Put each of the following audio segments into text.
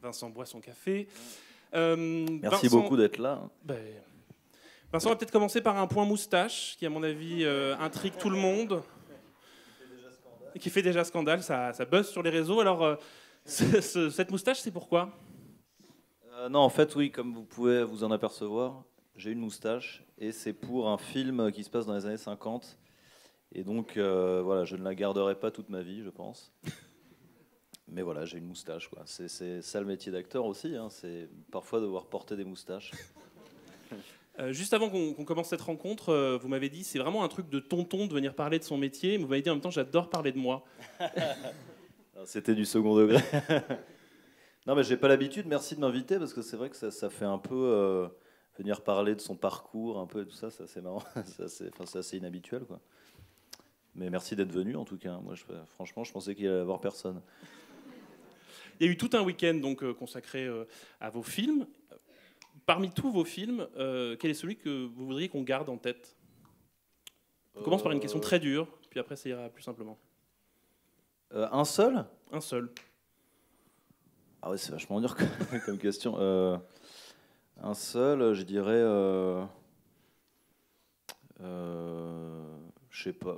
Vincent boit son café. Euh, Merci Vincent- beaucoup d'être là. Ben, Vincent, va peut-être commencer par un point moustache qui, à mon avis, euh, intrigue tout le monde. Et qui fait déjà scandale, ça, ça buzz sur les réseaux. Alors, euh, ce- ce- cette moustache, c'est pourquoi? Non, en fait, oui, comme vous pouvez vous en apercevoir, j'ai une moustache et c'est pour un film qui se passe dans les années 50. Et donc, voilà, je ne la garderai pas toute ma vie, je pense. Mais voilà, j'ai une moustache, quoi. C'est ça le métier d'acteur aussi, hein, c'est parfois devoir porter des moustaches. Euh, Juste avant qu'on commence cette rencontre, euh, vous m'avez dit c'est vraiment un truc de tonton de venir parler de son métier. Mais Vous m'avez dit en même temps j'adore parler de moi. C'était du second degré. non, mais j'ai pas l'habitude. Merci de m'inviter parce que c'est vrai que ça, ça fait un peu euh, venir parler de son parcours, un peu et tout ça. C'est marrant. Ça, c'est, assez inhabituel, quoi. Mais merci d'être venu en tout cas. Moi, je, franchement, je pensais qu'il allait y avoir personne. Il y a eu tout un week-end donc euh, consacré euh, à vos films. Parmi tous vos films, euh, quel est celui que vous voudriez qu'on garde en tête? On commence par une question très dure, puis après ça ira plus simplement. Un seul? Un seul. Ah ouais, c'est vachement dur comme, comme question. Euh, un seul, je dirais. Euh, euh, je sais pas.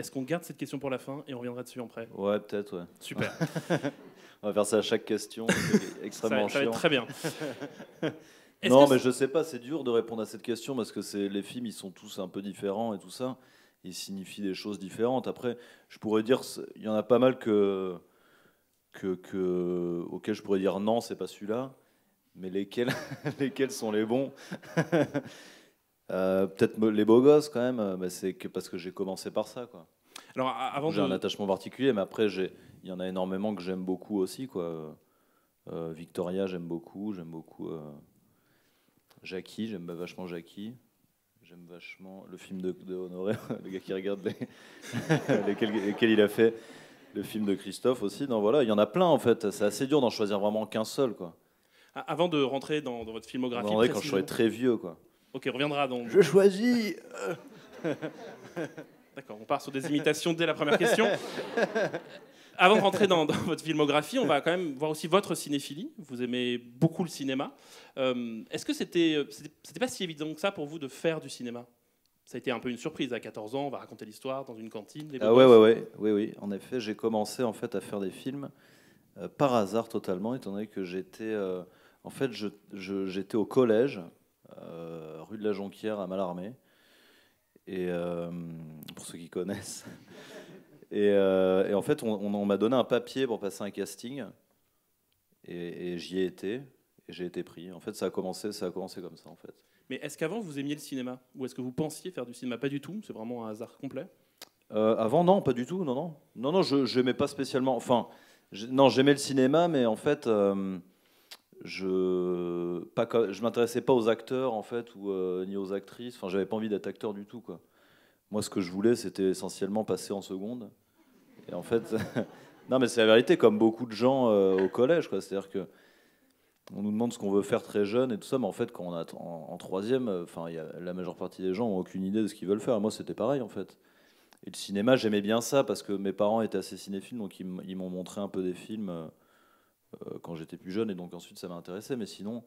Est-ce qu'on garde cette question pour la fin et on reviendra dessus après Ouais, peut-être, ouais. Super, On va faire ça à chaque question. C'est ça, extrêmement ça va être chiant. très bien. Est-ce Non, que mais je sais pas, c'est dur de répondre à cette question parce que c'est les films, ils sont tous un peu différents et tout ça. Ils signifient des choses différentes. Après, je pourrais dire, il y en a pas mal que, que, que auxquels je pourrais dire non, c'est pas celui-là. Mais lesquels, lesquels sont les bons? Euh, Peut-être les beaux gosses quand même. euh, bah, c'est que parce que j'ai commencé par ça, quoi. Alors a- avant J'ai de... un attachement particulier, mais après, il y en a énormément que j'aime beaucoup aussi. Quoi. Euh, Victoria, j'aime beaucoup. J'aime beaucoup euh, Jackie, j'aime vachement Jackie. J'aime vachement le film de, de Honoré, le gars qui regarde les, lesquels, lesquels il a fait. Le film de Christophe aussi. Non, voilà, il y en a plein en fait. C'est assez dur d'en choisir vraiment qu'un seul. Quoi. Avant de rentrer dans, dans votre filmographie, vrai quand je serai précisément- très vieux. Quoi. Ok, on reviendra dans... Je choisis D'accord, on part sur des imitations dès la première question. Avant de rentrer dans, dans votre filmographie, on va quand même voir aussi votre cinéphilie. Vous aimez beaucoup le cinéma. Euh, Est-ce que c'était c'était c'était pas si évident que ça pour vous de faire du cinéma? Ça a été un peu une surprise. À 14 ans, on va raconter l'histoire dans une cantine. les Ah ouais, ouais, ouais, oui, oui. En effet, j'ai commencé en fait à faire des films euh, par hasard totalement, étant donné que j'étais, euh, en fait, je- je- j'étais au collège, euh, rue de la Jonquière à Mallarmé, et euh, pour ceux qui connaissent. Et, euh, et en fait, on, on- on m'a donné un papier pour passer un casting, et, et j'y ai été, et j'ai été pris. En fait, ça a commencé, ça a commencé comme ça, en fait. Mais est-ce qu'avant vous aimiez le cinéma? Ou est-ce que vous pensiez faire du cinéma? Pas du tout, c'est vraiment un hasard complet. Euh, avant, non, pas du tout. Non, non, non, non. Je n'aimais pas spécialement. Enfin, je- non, j'aimais le cinéma, mais en fait, euh, je pas je m'intéressais pas aux acteurs en fait ou euh, ni aux actrices. Enfin, j'avais pas envie d'être acteur du tout, quoi. Moi, ce que je voulais, c'était essentiellement passer en seconde. Et en fait, non, mais c'est la vérité, comme beaucoup de gens euh, au collège, quoi. C'est-à-dire que on nous demande ce qu'on veut faire très jeune et tout ça, mais en fait, quand on est en, troisième, enfin, a la majeure partie des gens ont aucune idée de ce qu'ils veulent faire. Moi, c'était pareil, en fait. Et le cinéma, j'aimais bien ça parce que mes parents étaient assez cinéphiles, donc ils m'ont montré un peu des films euh, quand j'étais plus jeune, et donc ensuite ça m'a intéressé. Mais sinon,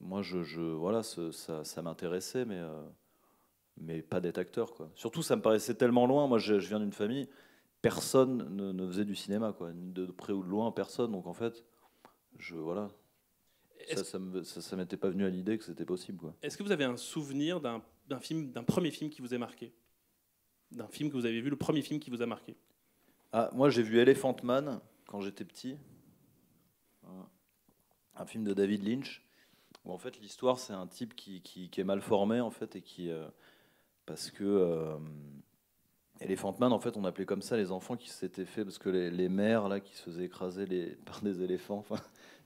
moi, je, je- voilà, ce- ça, ça m'intéressait, mais, euh, mais pas d'être acteur, quoi. Surtout, ça me paraissait tellement loin. Moi, je, je viens d'une famille, personne ne, ne faisait du cinéma, quoi. De près ou de loin, personne. Donc en fait, je voilà, ça, ça, me- ça, ça m'était pas venu à l'idée que c'était possible, quoi. Est-ce que vous avez un souvenir d'un d'un film, d'un premier film qui vous a marqué? D'un film que vous avez vu, le premier film qui vous a marqué? Ah, moi, j'ai vu Elephant Man quand j'étais petit. Un film de David Lynch. Où en fait, l'histoire, c'est un type qui, qui- qui est mal formé, en fait, et qui. euh, parce que. euh, Elephant Man, en fait, on appelait comme ça les enfants qui s'étaient fait. Parce que les, les mères, là, qui se faisaient écraser les, par des éléphants. enfin,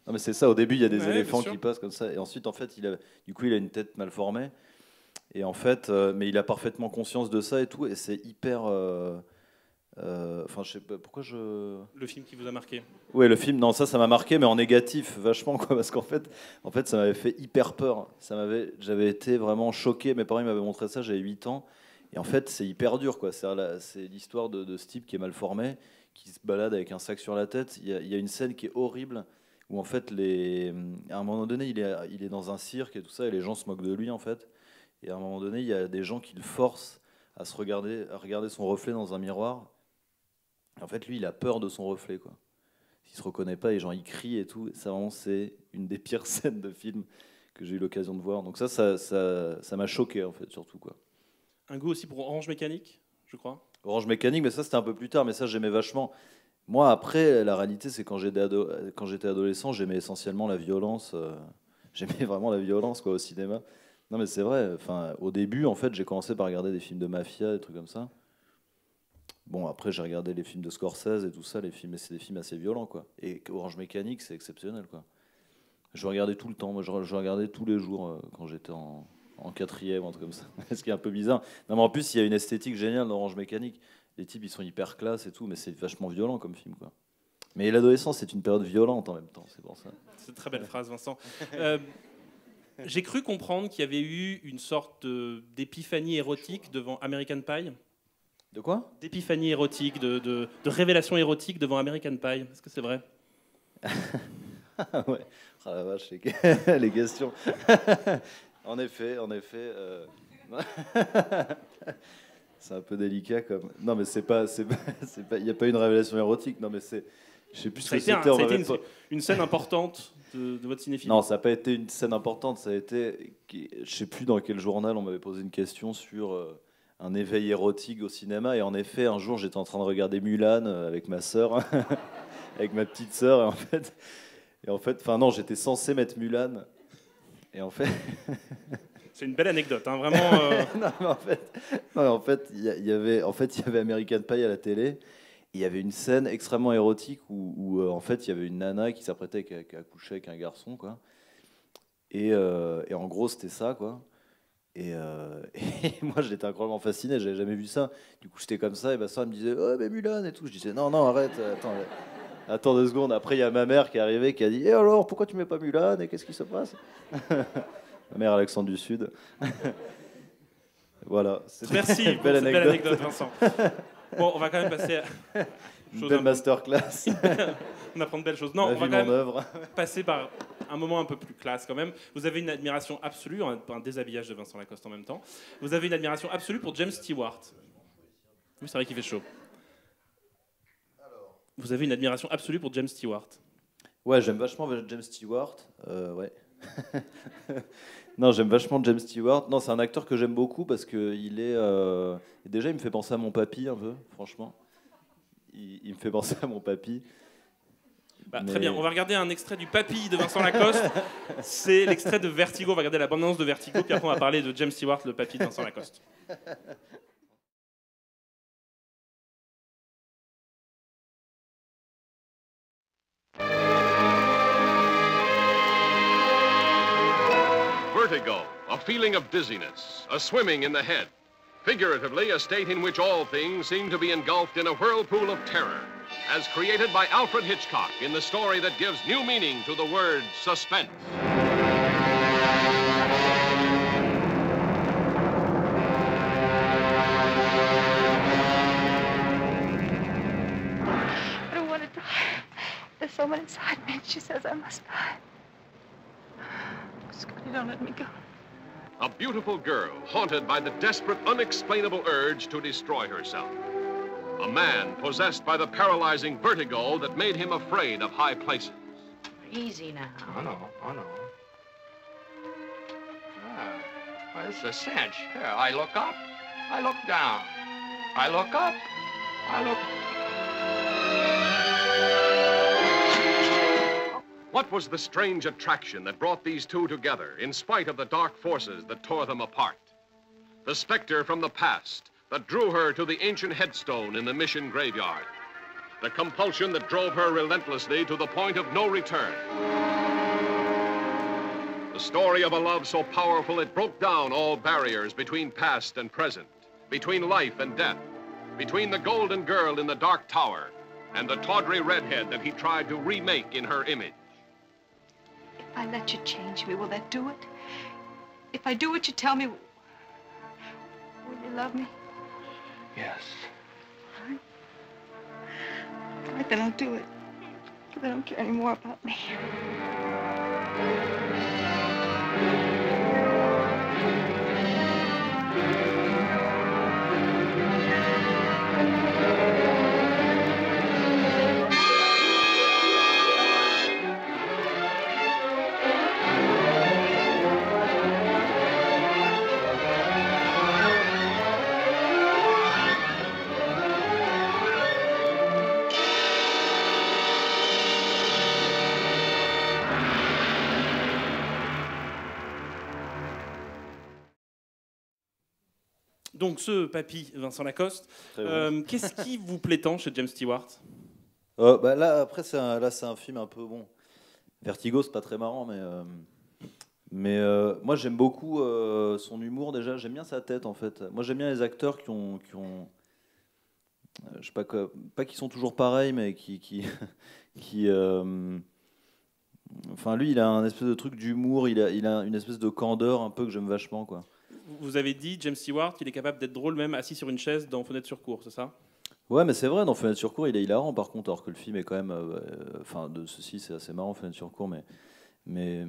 non, mais c'est ça, au début, il y a des Ouais, éléphants qui passent comme ça. Et ensuite, en fait, il a, du coup, il a une tête mal formée. Et en fait, euh, mais il a parfaitement conscience de ça et tout. Et c'est hyper. Euh, Enfin, je sais pas pourquoi je. Le film qui vous a marqué Ouais, le film, non, ça, ça m'a marqué, mais en négatif, vachement, quoi, parce qu'en fait, en fait, ça m'avait fait hyper peur. Ça m'avait, j'avais été vraiment choqué. Mes parents m'avaient montré ça, j'avais 8 ans, et en fait, c'est hyper dur, quoi. C'est, l'histoire de, de ce type qui est mal formé, qui se balade avec un sac sur la tête. Il y a, il y a une scène qui est horrible. où en fait, les, à un moment donné, il est, il est dans un cirque et tout ça, et les gens se moquent de lui en fait. Et à un moment donné, il y a des gens qui le forcent à se regarder, à regarder son reflet dans un miroir. Et en fait, lui, il a peur de son reflet, quoi. Il se reconnaît pas, les gens ils crient et tout. Ça, vraiment, c'est une des pires scènes de film que j'ai eu l'occasion de voir. Donc ça, ça, ça, ça m'a choqué en fait, surtout quoi. Un goût aussi pour Orange Mécanique, je crois. Orange Mécanique, mais ça c'était un peu plus tard, mais ça j'aimais vachement. Moi après, la réalité c'est quand j'étais ado quand j'étais adolescent, j'aimais essentiellement la violence. euh, J'aimais vraiment la violence quoi au cinéma. Non mais c'est vrai. Enfin, au début en fait, j'ai commencé par regarder des films de mafia, des trucs comme ça. Bon après j'ai regardé les films de Scorsese et tout ça, les films, c'est des films assez violents quoi. Et Orange Mécanique c'est exceptionnel quoi. Je regardais tout le temps, moi je, regardais tous les jours euh, quand j'étais en, quatrième, un truc comme ça. Ce qui est un peu bizarre. Non, mais en plus, il y a une esthétique géniale d'Orange Mécanique. Les types, ils sont hyper classe et tout, mais c'est vachement violent comme film, quoi. Mais l'adolescence, c'est une période violente en même temps, c'est pour ça. C'est une très belle phrase, Vincent. Euh, J'ai cru comprendre qu'il y avait eu une sorte d'épiphanie érotique devant American Pie. De quoi D'épiphanie érotique, de, de- de révélation érotique devant American Pie. Est-ce que c'est vrai Ah ouais. Ah la vache, les, les questions. en effet, en effet. euh, c'est un peu délicat comme. Non, mais c'est pas, c'est pas, c'est pas. Il n'y a pas une révélation érotique. Non, mais c'est. Je sais plus ce que un- c'était. une, pas- une scène importante de, de votre cinéphilie. Non, ça n'a pas été une scène importante. Ça a été. Je sais plus dans quel journal on m'avait posé une question sur euh, un éveil érotique au cinéma. Et en effet, un jour, j'étais en train de regarder Mulan euh, avec ma sœur, avec ma petite sœur. Et en fait, et en fait, enfin non, j'étais censé mettre Mulan. Et en fait, C'est une belle anecdote, hein, vraiment. euh, non, mais en fait, non, en fait, il y, y avait, en fait, il y avait American Pie à la télé. Il y avait une scène extrêmement érotique où, où, euh, en fait, il y avait une nana qui s'apprêtait à, à coucher avec un garçon, quoi. Et, euh, et en gros, c'était ça, quoi. Et, euh, et moi, j'étais incroyablement fasciné. J'avais jamais vu ça. Du coup, j'étais comme ça. Et ma soeur me disait, oh, mais Mulan et tout. Je disais, non, non, arrête. Attends, euh, attends deux secondes. Après, il y a ma mère qui est arrivée, qui a dit, et alors, pourquoi tu mets pas Mulan Et qu'est-ce qui se passe? Ma mère Alexandre du Sud. voilà. Merci une pour belle cette belle anecdote. Vincent. Bon, on va quand même passer à chose belle masterclass. on apprend de belles choses. Non, on va quand même œuvre. passer par un moment un peu plus classe quand même. Vous avez une admiration absolue, un, un déshabillage de Vincent Lacoste en même temps. Vous avez une admiration absolue pour James Stewart. Oui, c'est vrai qu'il fait chaud. Vous avez une admiration absolue pour James Stewart. Ouais, j'aime vachement James Stewart. Euh, ouais. non, j'aime vachement James Stewart. Non, c'est un acteur que j'aime beaucoup parce que il est. euh, Déjà, il me fait penser à mon papy un peu, franchement. Il, il me fait penser à mon papy. Bah, Mais- Très bien, on va regarder un extrait du Papy de Vincent Lacoste. C'est l'extrait de Vertigo. On va regarder la bande-annonce de Vertigo, puis après on va parler de James Stewart, le Papy de Vincent Lacoste. Vertigo, a feeling of dizziness, a swimming in the head. Figuratively, a state in which all things seem to be engulfed in a whirlpool of terror, as created by Alfred Hitchcock in the story that gives new meaning to the word suspense. I don't want to die. There's someone inside me, and she says I must die. Scotty, don't let me go. A beautiful girl haunted by the desperate, unexplainable urge to destroy herself. A man possessed by the paralyzing vertigo that made him afraid of high places. Easy now. Oh no, oh no. Ah, well, this is a cinch. Here, I look up, I look down. I look up, I look. What was the strange attraction that brought these two together in spite of the dark forces that tore them apart? The specter from the past that drew her to the ancient headstone in the mission graveyard. The compulsion that drove her relentlessly to the point of no return. The story of a love so powerful it broke down all barriers between past and present, between life and death, between the golden girl in the dark tower and the tawdry redhead that he tried to remake in her image. I let you change me, will that do it? If I do what you tell me, will you love me? Yes. All right, then I'll do it. They don't care anymore about me. Donc ce papy Vincent Lacoste, euh, qu'est-ce qui vous plaît tant chez James Stewart? Euh, bah, là, après, c'est un, là, c'est un film un peu bon. Vertigo, c'est pas très marrant, mais. euh, mais moi, j'aime beaucoup son humour déjà. J'aime bien sa tête, en fait. Moi, j'aime bien les acteurs qui ont. Qui ont je sais pas quoi. Pas qui sont toujours pareils, mais qui. qui, qui Enfin, lui, il a un espèce de truc d'humour, il a, il a une espèce de candeur un peu que j'aime vachement, quoi. Vous avez dit, James Stewart, il est capable d'être drôle même assis sur une chaise dans Fenêtre sur cour, c'est ça? Ouais, mais c'est vrai, dans Fenêtre sur cour, il est hilarant par contre, alors que le film est quand même. euh, Enfin, de ceci, c'est assez marrant, Fenêtre sur cour, mais. Mais,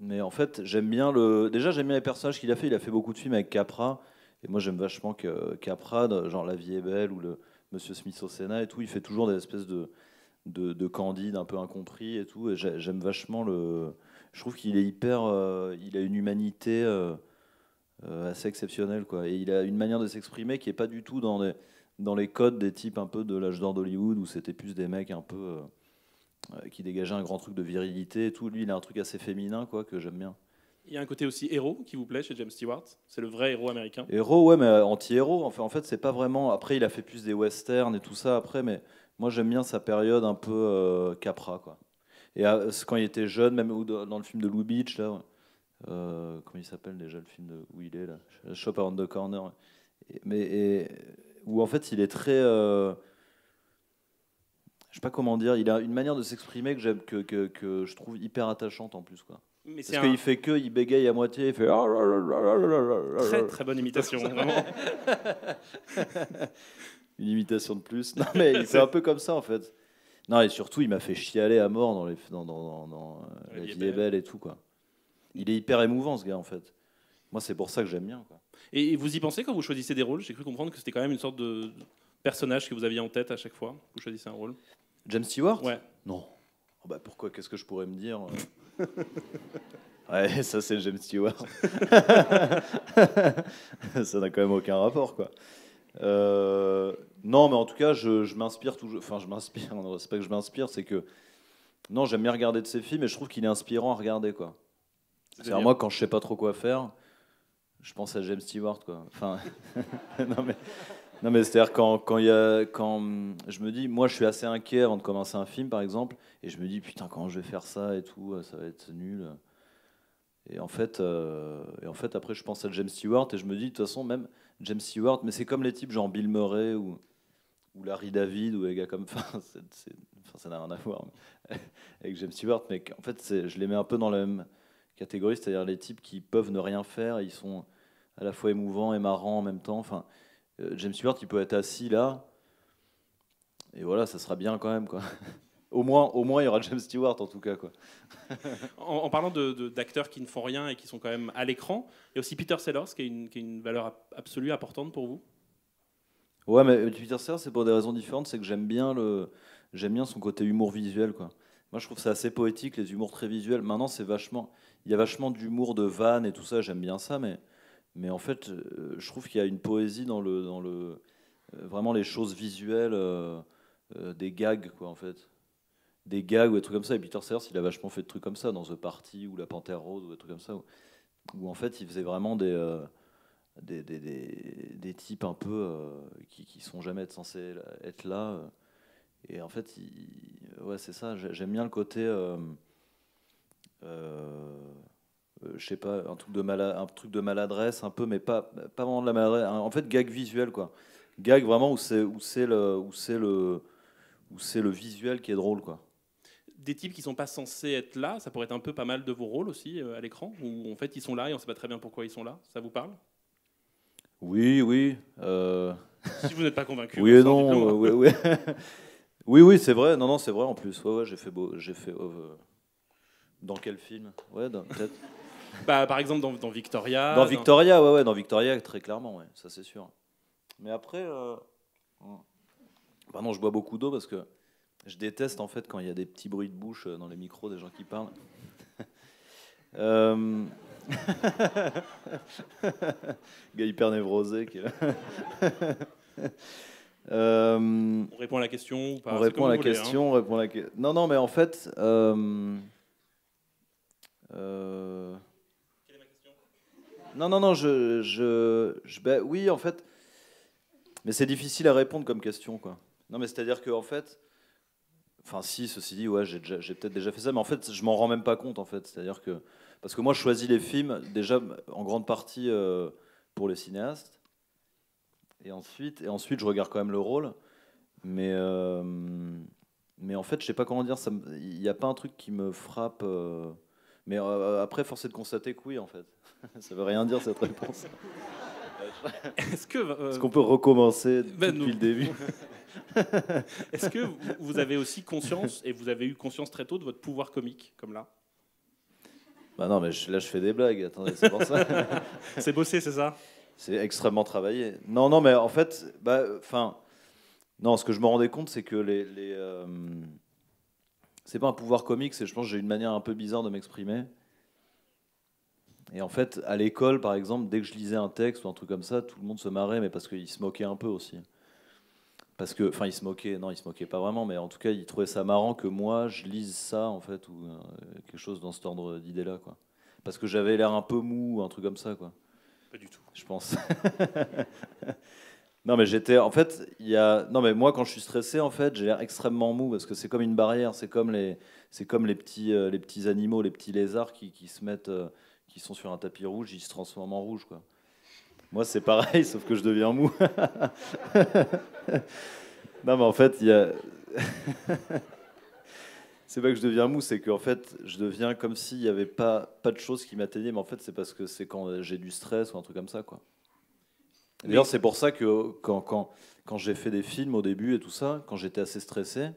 mais en fait, j'aime bien le. Déjà, j'aime bien les personnages qu'il a fait. Il a fait beaucoup de films avec Capra. Et moi, j'aime vachement Capra, genre La vie est belle ou le Monsieur Smith au Sénat et tout. Il fait toujours des espèces de, de, de candide un peu incompris et tout. J'aime vachement le. Je trouve qu'il est hyper. euh, il a une humanité euh, assez exceptionnelle, quoi. Et il a une manière de s'exprimer qui est pas du tout dans des dans les codes des types un peu de l'âge d'or d'Hollywood où c'était plus des mecs un peu euh, euh, qui dégageaient un grand truc de virilité et tout. Lui, il a un truc assez féminin, quoi, que j'aime bien. Il y a un côté aussi héros qui vous plaît chez James Stewart C'est le vrai héros américain Héros, ouais, mais euh, anti-héros. Enfin, en fait, c'est pas vraiment. Après, il a fait plus des westerns et tout ça après, mais moi, j'aime bien sa période un peu euh, Capra, quoi. Et euh, quand il était jeune, même dans le film de Lou Beach, là. ouais. Euh, comment il s'appelle déjà le film de, où il est là? Shop Around the Corner. Et- mais et, où en fait, il est très. euh, je sais pas comment dire. Il a une manière de s'exprimer que que, que, que je trouve hyper attachante en plus, quoi. Mais Parce un qu'il fait que, il bégaye à moitié, il fait. très très bonne imitation, vraiment. Une imitation de plus. Non, mais il fait un peu comme ça, en fait. Non, et surtout, il m'a fait chialer à mort dans, les, dans, dans, dans- dans, La vie est belle et tout, quoi. Il est hyper émouvant, ce gars, en fait. Moi, c'est pour ça que j'aime bien, quoi. Et et vous y pensez quand vous choisissez des rôles? J'ai cru comprendre que c'était quand même une sorte de personnage que vous aviez en tête à chaque fois. Vous choisissez un rôle. James Stewart? Ouais. Non. Oh, bah, pourquoi? Qu'est-ce que je pourrais me dire euh? Ouais, ça, c'est James Stewart. ça n'a quand même aucun rapport, quoi. Euh, non, mais en tout cas, je, je m'inspire toujours. Enfin, je m'inspire. C'est pas que je m'inspire, c'est que. Non, j'aime bien regarder de ses films et je trouve qu'il est inspirant à regarder, quoi. C'est-à-dire, moi, quand je sais pas trop quoi faire, je pense à James Stewart, quoi. Enfin, non, mais. Non, c'est-à-dire quand, quand, il y a, quand je me dis, moi je suis assez inquiet avant de commencer un film par exemple, et je me dis, putain, comment je vais faire ça et tout, euh, ça va être nul. Et en fait, euh, et en fait après je pense à James Stewart et je me dis, de toute façon, même James Stewart, mais c'est comme les types genre Bill Murray ou, ou Larry David ou les gars comme. Enfin, ça n'a rien à voir avec James Stewart, mais en fait, je les mets un peu dans la même catégorie, c'est-à-dire les types qui peuvent ne rien faire, ils sont à la fois émouvants et marrants en même temps. Enfin, euh, James Stewart, il peut être assis là, et voilà, ça sera bien quand même, quoi. Au moins, au moins, il y aura James Stewart en tout cas, quoi. En, en parlant de- de- d'acteurs qui ne font rien et qui sont quand même à l'écran, il y a aussi Peter Sellers qui a une, qui a une valeur ab- absolue importante pour vous? Ouais, mais Peter Sellers, c'est pour des raisons différentes. C'est que j'aime bien le, j'aime bien son côté humour visuel, quoi. Moi, je trouve ça assez poétique, les humours très visuels. Maintenant, c'est vachement, il y a vachement d'humour de vannes et tout ça. J'aime bien ça, mais, mais en fait, euh, je trouve qu'il y a une poésie dans le, dans le, euh, vraiment les choses visuelles, euh, des gags, quoi, en fait. Des gags ou des trucs comme ça. Et Peter Sellers, il a vachement fait de trucs comme ça dans The Party ou La Panthère Rose ou des trucs comme ça, où, en fait, il faisait vraiment des des, des, des, des types un peu qui, qui sont jamais censés être là. Et en fait, ouais, c'est ça. j'ai- J'aime bien le côté, je sais pas, un truc de un truc de maladresse un peu, mais pas pas vraiment de la maladresse. En fait, gag visuel quoi. Gag vraiment où c'est où c'est le où c'est le où c'est le visuel qui est drôle quoi. Des types qui sont pas censés être là, ça pourrait être un peu pas mal de vos rôles aussi euh, à l'écran, où en fait ils sont là et on sait pas très bien pourquoi ils sont là. Ça vous parle? Oui, oui. euh, Si vous n'êtes pas convaincu. Oui et non. hein. euh, oui, oui. Oui, oui, c'est vrai. Non, non, c'est vrai en plus. Ouais, ouais, j'ai fait beau. J'ai fait. Dans quel film Ouais, peut-être. Bah, par exemple, dans, dans Victoria. Dans Victoria, ouais, ouais, dans Victoria, très clairement, ouais, ça c'est sûr. Mais après, euh... bah non, je bois beaucoup d'eau parce que je déteste en fait quand il y a des petits bruits de bouche euh, dans les micros des gens qui parlent. Euh, Gars hyper névrosé qui. Euh, On répond à la question ou pas on répond à la hein. question, on répond à la que- Non, non, mais en fait. euh, euh, Non, non, non, je. je, ben oui, en fait. Mais c'est difficile à répondre comme question, quoi. Non, mais c'est-à-dire que, en fait. Enfin, si, ceci dit, ouais, j'ai j'ai peut-être déjà fait ça, mais en fait, je m'en rends même pas compte, en fait. C'est-à-dire que. Parce que moi, je choisis les films, déjà, en grande partie euh, pour les cinéastes. Et ensuite, et ensuite, je regarde quand même le rôle. Mais, euh, mais en fait, je sais pas comment dire, il n'y a pas un truc qui me frappe. euh, mais euh, après, force est de constater que oui, en fait. ça veut rien dire cette réponse. Est-ce que, euh, Est-ce qu'on peut recommencer Ben, depuis nous- le début est-ce que vous- avez aussi conscience, et vous avez eu conscience très tôt de votre pouvoir comique, comme là? Bah non, mais je- là, je fais des blagues. Attendez, c'est pour ça. C'est bossé, c'est ça? C'est extrêmement travaillé. Non, non, mais en fait, bah, enfin, non, ce que je me rendais compte, c'est que les, les, euh, c'est pas un pouvoir comique, c'est, je pense, que j'ai une manière un peu bizarre de m'exprimer. Et en fait, à l'école, par exemple, dès que je lisais un texte ou un truc comme ça, tout le monde se marrait, mais parce qu'ils se moquaient un peu aussi. Parce que, enfin, ils se moquaient, non, ils se moquaient pas vraiment, mais en tout cas, ils trouvaient ça marrant que moi, je lise ça, en fait, ou euh, quelque chose dans cet ordre d'idée-là, quoi. Parce que j'avais l'air un peu mou, ou un truc comme ça, quoi Pas du tout. je pense. non, mais j'étais. En fait, il y a. Non, mais moi, quand je suis stressé, en fait, j'ai l'air extrêmement mou parce que c'est comme une barrière. C'est comme les. C'est comme les petits, euh, les petits animaux, les petits lézards qui, qui se mettent, euh, qui sont sur un tapis rouge, ils se transforment en rouge, quoi. Moi, c'est pareil, sauf que je deviens mou. non, mais en fait, il y a. c'est pas que je deviens mou, c'est qu'en fait, je deviens comme s'il n'y avait pas, pas de choses qui m'atteignaient, mais en fait, c'est parce que c'est quand j'ai du stress ou un truc comme ça, quoi. D'ailleurs, c'est pour ça que quand, quand, quand j'ai fait des films au début et tout ça, quand j'étais assez stressé,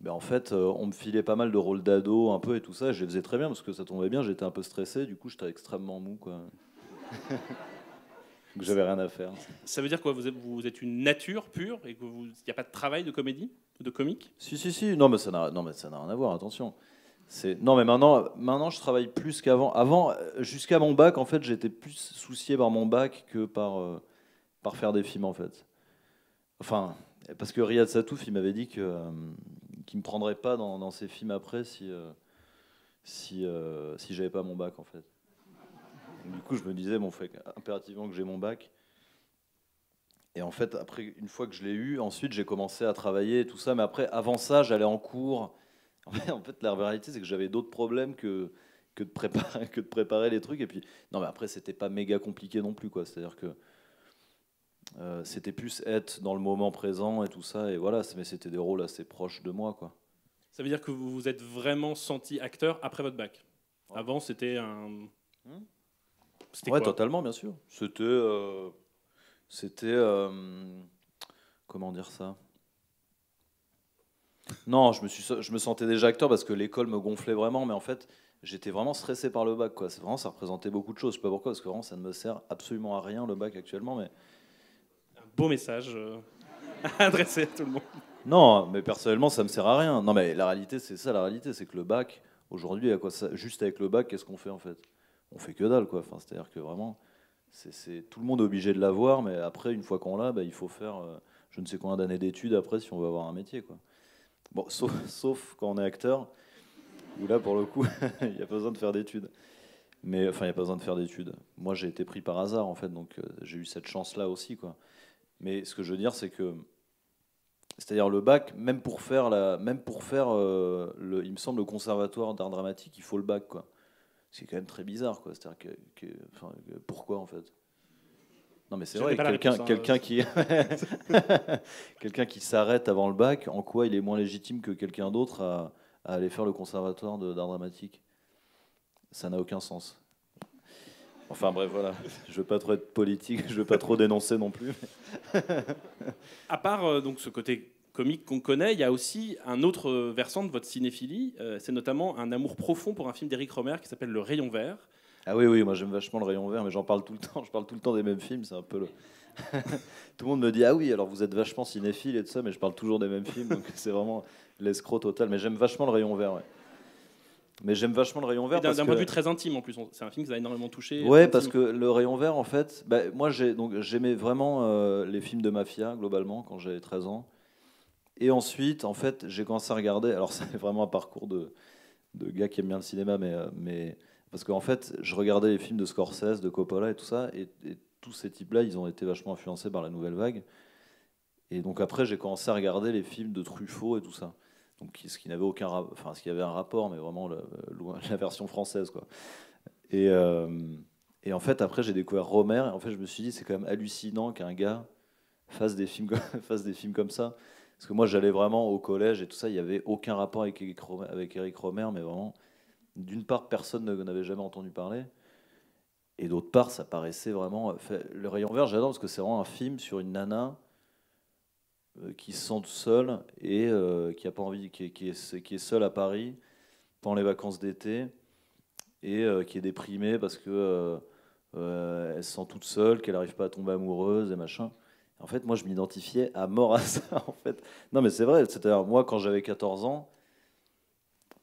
ben en fait, euh, on me filait pas mal de rôles d'ado, un peu et tout ça. et Je les faisais très bien parce que ça tombait bien. J'étais un peu stressé, du coup, j'étais extrêmement mou, quoi. Donc j'avais rien à faire. Ça veut dire quoi? Vous êtes, vous êtes une nature pure et qu'il n'y a pas de travail de comédie, de comique? Si, si, si. Non, mais ça n'a, non, mais ça n'a rien à voir. Attention. Non, mais maintenant, maintenant, je travaille plus qu'avant. Avant, jusqu'à mon bac, en fait, j'étais plus soucié par mon bac que par euh, par faire des films, en fait. Enfin, parce que Riyad Satouf, il m'avait dit euh, qu'il me prendrait pas dans, ses films après si euh, si euh, si j'avais pas mon bac, en fait. Du coup, je me disais, bon, fait impérativement que j'ai mon bac. Et en fait, après, une fois que je l'ai eu, ensuite j'ai commencé à travailler et tout ça. Mais après, avant ça, j'allais en cours. En fait, en fait, la réalité, c'est que j'avais d'autres problèmes que, que, de préparer, que de préparer les trucs. Et puis, non, mais après, c'était pas méga compliqué non plus, quoi. C'est-à-dire que euh, c'était plus être dans le moment présent et tout ça. Et voilà, mais c'était des rôles assez proches de moi, quoi. Ça veut dire que vous vous êtes vraiment senti acteur après votre bac? Avant, c'était un. Hmm? C'était Ouais, quoi? totalement, bien sûr. C'était. euh, c'était. euh, comment dire ça? Non, je me, suis, je me sentais déjà acteur parce que l'école me gonflait vraiment, mais en fait, j'étais vraiment stressé par le bac. Quoi. Vraiment, ça représentait beaucoup de choses. Je sais pas pourquoi, parce que vraiment, ça ne me sert absolument à rien, le bac actuellement. Mais... Un beau message euh, adressé à tout le monde. Non, mais personnellement, ça me sert à rien. Non, mais la réalité, c'est ça, la réalité, c'est que le bac, aujourd'hui, à quoi ça... juste avec le bac, qu'est-ce qu'on fait en fait? On fait que dalle, quoi. Enfin, C'est-à-dire que vraiment, c'est, c'est- tout le monde est obligé de l'avoir, mais après, une fois qu'on l'a, bah, il faut faire euh, je ne sais combien d'années d'études après si on veut avoir un métier, quoi. Bon, sauf, quand on est acteur, où là, pour le coup, il n'y a pas besoin de faire d'études. Mais enfin, il n'y a pas besoin de faire d'études. Moi, j'ai été pris par hasard, en fait, donc euh, j'ai eu cette chance-là aussi, quoi. Mais ce que je veux dire, c'est que c'est-à-dire le bac, même pour faire, la, même pour faire euh, le, il me semble, le conservatoire d'art dramatique, il faut le bac, quoi. C'est quand même très bizarre, quoi. C'est-à-dire que- pourquoi en fait? Non, mais c'est vrai, quelqu'un, hein. quelqu'un qui, quelqu'un qui s'arrête avant le bac, en quoi il est moins légitime que quelqu'un d'autre à, à aller faire le conservatoire d'art dramatique? Ça n'a aucun sens. Enfin bref, voilà. Je veux pas trop être politique, je veux pas trop dénoncer non plus. À part euh, donc ce côté comique qu'on connaît, il y a aussi un autre versant de votre cinéphilie. euh, c'est notamment un amour profond pour un film d'Éric Romer qui s'appelle Le Rayon Vert. Ah oui, oui, moi j'aime vachement le rayon vert, mais j'en parle tout le temps. Je parle tout le temps des mêmes films, c'est un peu le. tout le monde me dit ah oui, alors vous êtes vachement cinéphile et tout ça, mais je parle toujours des mêmes films, donc c'est vraiment l'escroc total. Mais j'aime vachement le rayon vert, ouais. Mais j'aime vachement le rayon vert D'un point de vue très intime en plus. C'est un film qui vous a énormément touché. ouais, intime. parce que le rayon vert, en fait, bah, moi j'ai donc j'aimais vraiment euh, les films de mafia globalement quand j'avais 13 ans. Et ensuite, en fait, j'ai commencé à regarder. Alors c'est vraiment un parcours de de gars qui aiment bien le cinéma, mais euh, mais parce qu'en fait, je regardais les films de Scorsese, de Coppola et tout ça, et, tous ces types-là, ils ont été vachement influencés par la nouvelle vague. Et donc après, j'ai commencé à regarder les films de Truffaut et tout ça. Donc ce qui n'avait aucun, enfin ce qui avait un rapport, mais vraiment la version française, quoi. Et euh, et en fait, après, j'ai découvert Romer. Et en fait, je me suis dit, c'est quand même hallucinant qu'un gars fasse des films, comme- fasse des films comme ça. Parce que moi, j'allais vraiment au collège et tout ça, il n'y avait aucun rapport avec Eric Romer, avec Eric Romer mais vraiment, d'une part, personne ne- n'avait jamais entendu parler. Et d'autre part, ça paraissait vraiment. fait- Le rayon vert, j'adore parce que c'est vraiment un film sur une nana euh, qui se sent toute seule et euh, qui a pas envie, qui est, qui est- seule à Paris pendant les vacances d'été et euh, qui est déprimée parce que euh, euh, elle se sent toute seule, qu'elle n'arrive pas à tomber amoureuse et machin. En fait, moi, je m'identifiais à mort à ça. En fait, non, mais c'est vrai. C'est-à-dire, moi, quand j'avais 14 ans,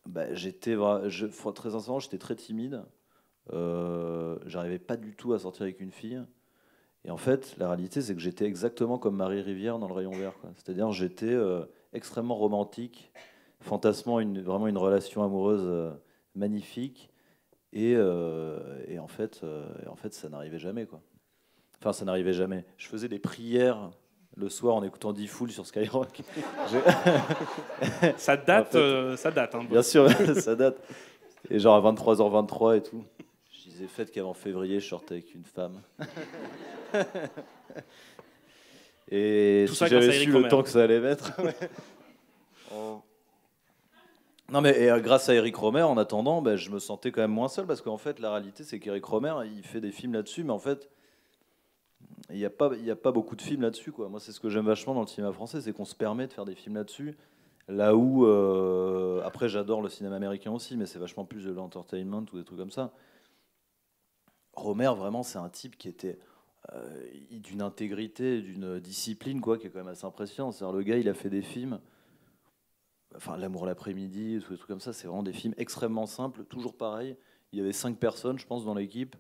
bah, j'étais, je, très sincèrement, j'étais très timide. Euh, J'arrivais pas du tout à sortir avec une fille. Et en fait, la réalité, c'est que j'étais exactement comme Marie Rivière dans le rayon vert. C'est-à-dire, j'étais euh, extrêmement romantique, fantasmant une, vraiment une relation amoureuse euh, magnifique. Et, et en, fait, en fait, ça n'arrivait jamais. Enfin, ça n'arrivait jamais. Je faisais des prières le soir en écoutant D-Fool sur Skyrock. Ça date, En fait- euh, ça date. hein. Bien sûr, ça date. Et genre à 23h23 et tout. Je disais, faites qu'avant février, je sortais avec une femme. et Tout si j'avais su le temps que ça allait mettre. Oh. Non, mais et, euh, grâce à Eric Romer, en attendant, ben, je me sentais quand même moins seul parce qu'en fait, la réalité, c'est qu'Eric Romer, il fait des films là-dessus, mais en fait, il n'y a, pas- y a pas beaucoup de films là-dessus. Quoi. Moi, c'est ce que j'aime vachement dans le cinéma français, c'est qu'on se permet de faire des films là-dessus. Là où, euh, après, j'adore le cinéma américain aussi, mais c'est vachement plus de l'entertainment ou des trucs comme ça. Romer, vraiment, c'est un type qui était euh, d'une intégrité, d'une discipline, quoi, qui est quand même assez impressionnante. C'est-à-dire, le gars, il a fait des films, enfin, L'amour l'après-midi, tous des trucs comme ça, c'est vraiment des films extrêmement simples, toujours pareil. Il y avait cinq personnes, je pense, dans l'équipe.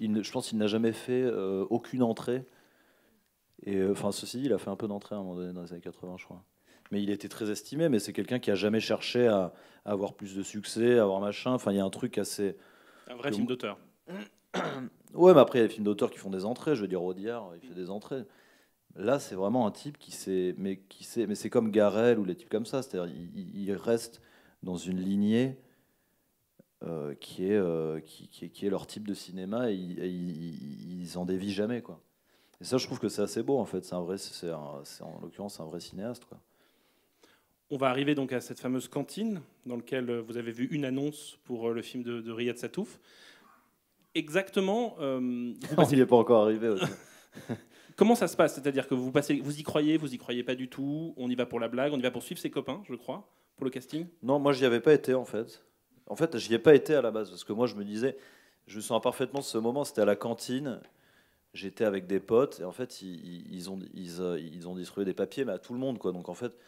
Il je pense qu'il n'a jamais fait euh, aucune entrée. Et euh, enfin, ceci dit, il a fait un peu d'entrée à un moment donné dans les années 80, je crois. Mais il était très estimé, mais c'est quelqu'un qui a jamais cherché à, à avoir plus de succès, à avoir machin. Enfin, il y a un truc assez. Un vrai que- film d'auteur. Ouais, mais après, il y a des films d'auteurs qui font des entrées. Je veux dire, Audiard, il fait des entrées. Là, c'est vraiment un type qui sait. Mais, qui sait, mais c'est comme Garel ou les types comme ça. C'est-à-dire, il reste dans une lignée euh, qui, est, euh, qui, qui est, qui est leur type de cinéma et, ils- et ils, ils en dévient jamais, quoi. Et ça, je trouve que c'est assez beau, en fait. C'est un vrai, c'est en l'occurrence un vrai cinéaste, quoi. On va arriver donc à cette fameuse cantine dans laquelle vous avez vu une annonce pour euh, le film de, de Riyad Satouf. Exactement. euh, vous il n'est pas encore arrivé. Comment ça se passe? C'est-à-dire que vous passez, vous y croyez, vous y croyez pas du tout. On y va pour la blague, on y va pour suivre ses copains, je crois, pour le casting? Non, moi, j'y avais pas été, en fait. En fait, j'y ai pas été à la base, parce que moi, je me disais, je me sens parfaitement ce moment, c'était à la cantine, j'étais avec des potes, et en fait, euh, ils ont distribué des papiers, mais à tout le monde, quoi. Donc, en fait,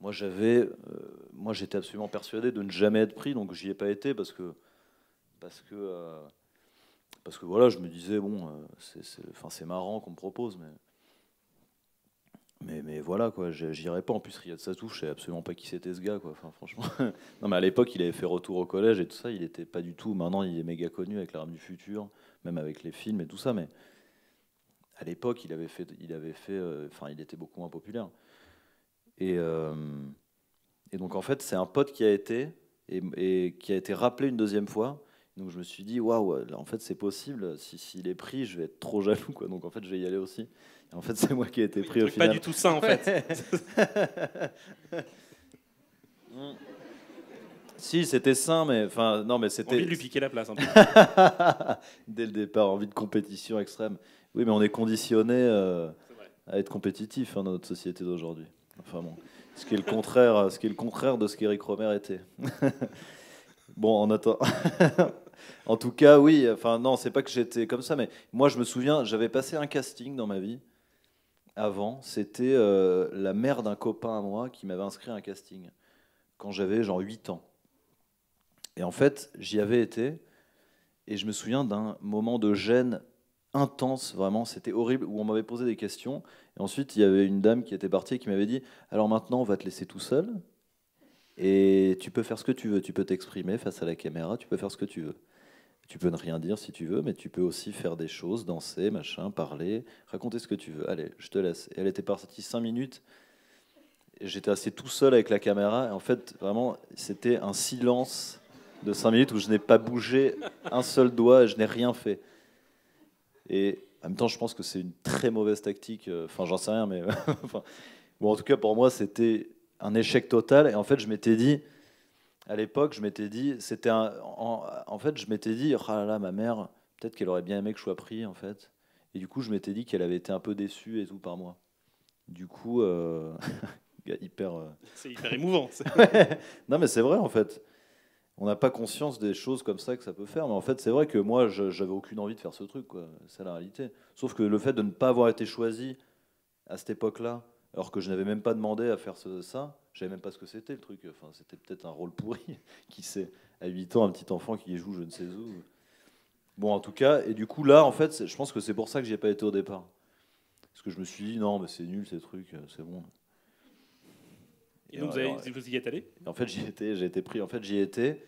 moi, j'avais, euh, j'étais absolument persuadé de ne jamais être pris, donc j'y ai pas été, parce que, parce que, euh, voilà, je me disais, bon, enfin, c'est marrant qu'on me propose, mais. Mais, voilà, quoi, j'irais pas. En plus, Riyad Satouf, je sais absolument pas qui c'était ce gars, quoi. Franchement. non, mais à l'époque, il avait fait Retour au collège et tout ça, il était pas du tout. Maintenant, il est méga connu avec La Rame du Futur, même avec les films et tout ça, mais à l'époque, il avait fait. Il avait fait euh, enfin, il était beaucoup moins populaire. Et, euh, et donc, en fait, c'est un pote qui a été, et, qui a été rappelé une deuxième fois. Donc, je me suis dit, waouh, en fait, c'est possible. Si- S'il est pris, je vais être trop jaloux, quoi. Donc, en fait, je vais y aller aussi. En fait, c'est moi qui ai été pris au Truc pas final. du tout ça en fait. Si, c'était sain, mais enfin, non, mais Envie c'était de lui piquer la place. un peu. dès le départ, envie de compétition extrême. Oui, mais on est conditionné euh, à être compétitif hein, dans notre société d'aujourd'hui. Enfin bon, ce qui est le contraire, ce qui est le contraire de ce qu'Éric Romer était. bon, en attendant. en tout cas, oui. Enfin non, c'est pas que j'étais comme ça, mais moi je me souviens, j'avais passé un casting dans ma vie. Avant, c'était euh, la mère d'un copain à moi qui m'avait inscrit à un casting quand j'avais genre 8 ans. Et en fait, j'y avais été et je me souviens d'un moment de gêne intense, vraiment, c'était horrible, où on m'avait posé des questions. Et ensuite, il y avait une dame qui était partie et qui m'avait dit Alors maintenant, on va te laisser tout seul. Et tu peux faire ce que tu veux. Tu peux t'exprimer face à la caméra, tu peux faire ce que tu veux. Tu peux ne rien dire si tu veux, mais tu peux aussi faire des choses, danser, machin, parler, raconter ce que tu veux. Allez, je te laisse. Elle était partie cinq minutes. J'étais assis tout seul avec la caméra. Et en fait, vraiment, c'était un silence de cinq minutes où je n'ai pas bougé un seul doigt et je n'ai rien fait. Et en même temps, je pense que c'est une très mauvaise tactique. Enfin, j'en sais rien, mais bon, en tout cas, pour moi, c'était un échec total. Et en fait, je m'étais dit, à l'époque, je m'étais dit, c'était un, en, fait, je m'étais dit, oh là là, ma mère, peut-être qu'elle aurait bien aimé que je sois pris, en fait. Et du coup, je m'étais dit qu'elle avait été un peu déçue et tout par moi. Du coup, euh, hyper. Euh, c'est hyper émouvant. non, mais c'est vrai, en fait on n'a pas conscience des choses comme ça que ça peut faire. Mais en fait, c'est vrai que moi, j'avais aucune envie de faire ce truc. C'est la réalité. Sauf que le fait de ne pas avoir été choisi à cette époque-là, alors que je n'avais même pas demandé à faire ce, ça, je savais même pas ce que c'était le truc. Enfin, c'était peut-être un rôle pourri. qui sait À 8 ans, un petit enfant qui joue je ne sais où. Bon, en tout cas, et du coup, là, en fait, je pense que c'est pour ça que n'y ai pas été au départ. Parce que je me suis dit, non, mais c'est nul ces trucs, c'est bon. Et, donc, vous, y êtes allé? En fait, j'y étais, j'ai été pris. En fait, j'y étais.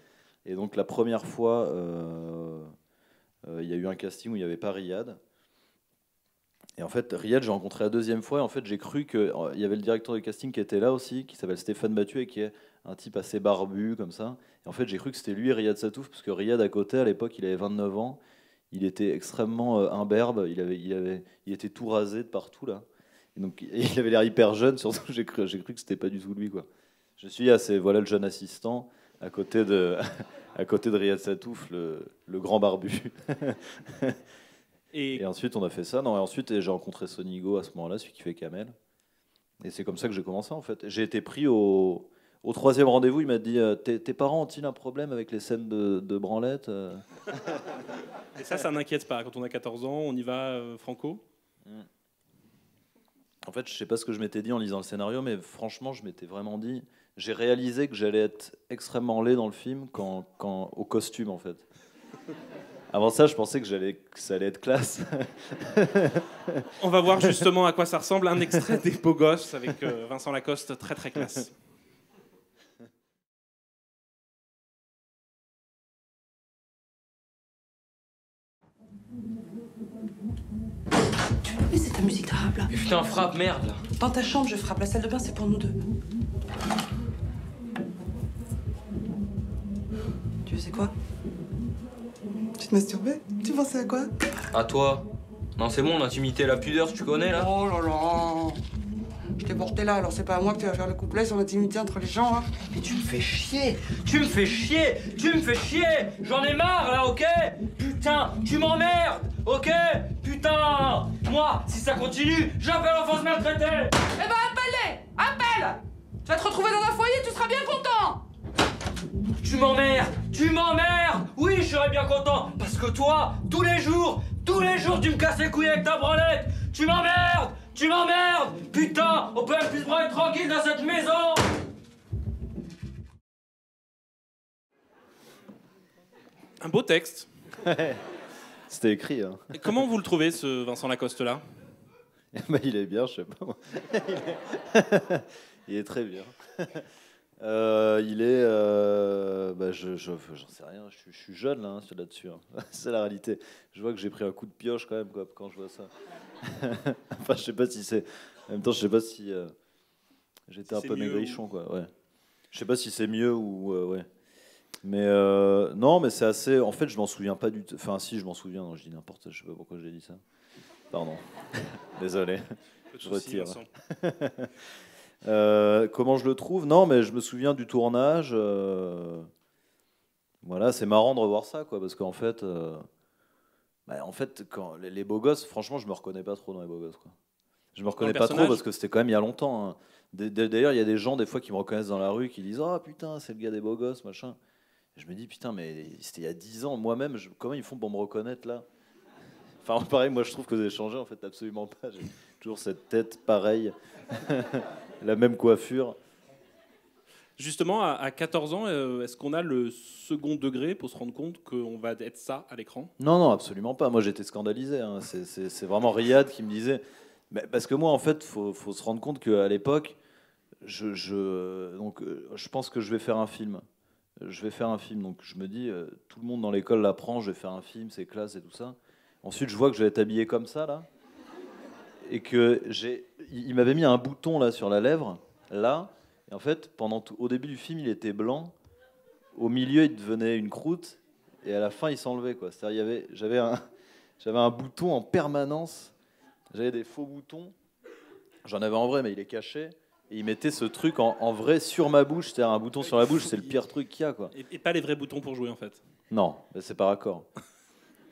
Et donc, la première fois, euh, euh, il y a eu un casting où il n'y avait pas Riyad. Et en fait, Riyad, j'ai rencontré la deuxième fois. Et en fait, j'ai cru qu'il euh, y avait le directeur du casting qui était là aussi, qui s'appelle Stéphane Mathieu et qui est un type assez barbu, comme ça. Et en fait, j'ai cru que c'était lui, Riyad Satouf, parce que Riyad, à côté, à l'époque, il avait 29 ans. Il était extrêmement imberbe. Il, avait, il, avait, il était tout rasé de partout, là. Et donc, il avait l'air hyper jeune, surtout, j'ai cru, cru que c'était pas du tout lui, quoi. Je suis assez, voilà le jeune assistant à côté de, à côté de Riyad Satouf, le grand barbu. et... ensuite, on a fait ça. Non, et ensuite, j'ai rencontré Sonigo à ce moment-là, celui qui fait Kamel. Et c'est comme ça que j'ai commencé, en fait. J'ai été pris au, au troisième rendez-vous. Il m'a dit euh, tes, parents ont-ils un problème avec les scènes de, de branlette euh Et ça, ça n'inquiète pas. Quand on a 14 ans, on y va euh, franco mm. En fait, je sais pas ce que je m'étais dit en lisant le scénario, mais franchement, je m'étais vraiment dit j'ai réalisé que j'allais être extrêmement laid dans le film quand, quand, au costume en fait. Avant ça, je pensais que, j'allais, que ça allait être classe. On va voir justement à quoi ça ressemble. Un extrait des Beaux Gosses avec euh, Vincent Lacoste, très très classe. Mais c'est ta musique arabe là. Putain, frappe, merde là. Dans ta chambre, je frappe. La salle de bain, c'est pour nous deux. Tu sais quoi? Tu te masturbais Tu pensais à quoi À toi. Non, c'est bon, l'intimité et la pudeur, tu connais là Oh là là. Je t'ai porté là, alors c'est pas à moi que tu vas faire le couplet sur l'intimité entre les gens, hein. Mais tu me fais chier. Tu me fais chier. Tu me fais chier. J'en ai marre là, ok Putain, tu m'emmerdes Ok Putain. Moi, si ça continue, j'appelle l'enfance maltraitée. Eh ben appelle-les. Appelle. Tu vas te retrouver dans un foyer, tu seras bien content tu m'emmerdes Tu m'emmerdes Oui, je serais bien content Parce que toi, tous les jours, tous les jours, tu me casses les couilles avec ta branlette Tu m'emmerdes Tu m'emmerdes Putain, on peut même plus se branler tranquille dans cette maison Un beau texte. C'était écrit. Hein. Comment vous le trouvez, ce Vincent Lacoste-là? Bah, Il est bien, je sais pas. il est très bien. Euh, il est. Euh, bah, je, j'en sais rien, je, suis jeune là, hein, là-dessus. Hein. c'est la réalité. Je vois que j'ai pris un coup de pioche quand même quoi, quand je vois ça. enfin, je sais pas si c'est. En même temps, je sais pas si. Euh, j'étais un peu maigrichon, quoi. Ouais. Je sais pas si c'est mieux ou. ouais. Mais non, mais c'est assez. En fait, je m'en souviens pas du tout. Enfin, si, je m'en souviens. Non, je dis n'importe. Je sais pas pourquoi j'ai dit ça. Pardon. Désolé. Je retire. Euh, comment je le trouve? Non, mais je me souviens du tournage. Euh, voilà, c'est marrant de revoir ça, quoi, parce qu'en fait, euh, bah, en fait, quand les, beaux gosses, franchement, je me reconnais pas trop dans les beaux gosses, quoi. Je me reconnais pas trop personnage parce que c'était quand même il y a longtemps. hein. D- d- D'ailleurs, il y a des gens des fois qui me reconnaissent dans la rue qui disent Oh putain, c'est le gars des beaux gosses, machin. Et je me dis Putain, mais c'était il y a 10 ans. Moi-même, je- comment ils font pour me reconnaître là? Enfin, pareil, moi je trouve que vous avez changé. En fait, absolument pas. J'ai toujours cette tête pareille, la même coiffure. Justement, à, à 14 ans, euh, est-ce qu'on a le second degré pour se rendre compte qu'on va être ça à l'écran? Non, non, absolument pas. Moi, j'étais scandalisé. hein. C'est- vraiment Riyad qui me disait. Mais parce que moi, en fait, faut, faut se rendre compte qu'à l'époque, je, je, donc, euh, je pense que je vais faire un film. Je vais faire un film. Donc, je me dis, euh, tout le monde dans l'école l'apprend. Je vais faire un film, c'est classe et tout ça. Ensuite, je vois que je vais être habillé comme ça là, et que j'ai. Il m'avait mis un bouton là sur la lèvre, là. Et en fait, pendant tout, au début du film, il était blanc. Au milieu, il devenait une croûte et à la fin il s'enlevait quoi. C'est-à-dire il y avait, j'avais un, j'avais un bouton en permanence, j'avais des faux boutons, j'en avais en vrai mais il est caché et il mettait ce truc en, en vrai sur ma bouche, c'est-à-dire un bouton sur la bouche, c'est le pire truc qu'il y a quoi. et, et pas les vrais boutons pour jouer en fait. Non, mais c'est par accord.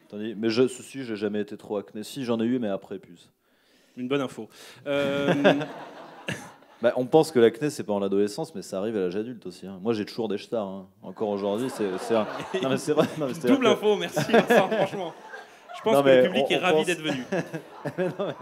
Tandis- mais je, ceci, j'ai jamais été trop acné. Si j'en ai eu, mais après plus. Une bonne info. Euh, Bah, on pense que l'acné c'est pas en adolescence, mais ça arrive à l'âge adulte aussi. hein. Moi j'ai toujours des stars. hein. Encore aujourd'hui, c'est, c'est un- Non mais c'est vrai. non, mais c'est-à-dire double que- info, merci Vincent, franchement. Je pense Non, que mais le public on- est on ravi pense- d'être venu.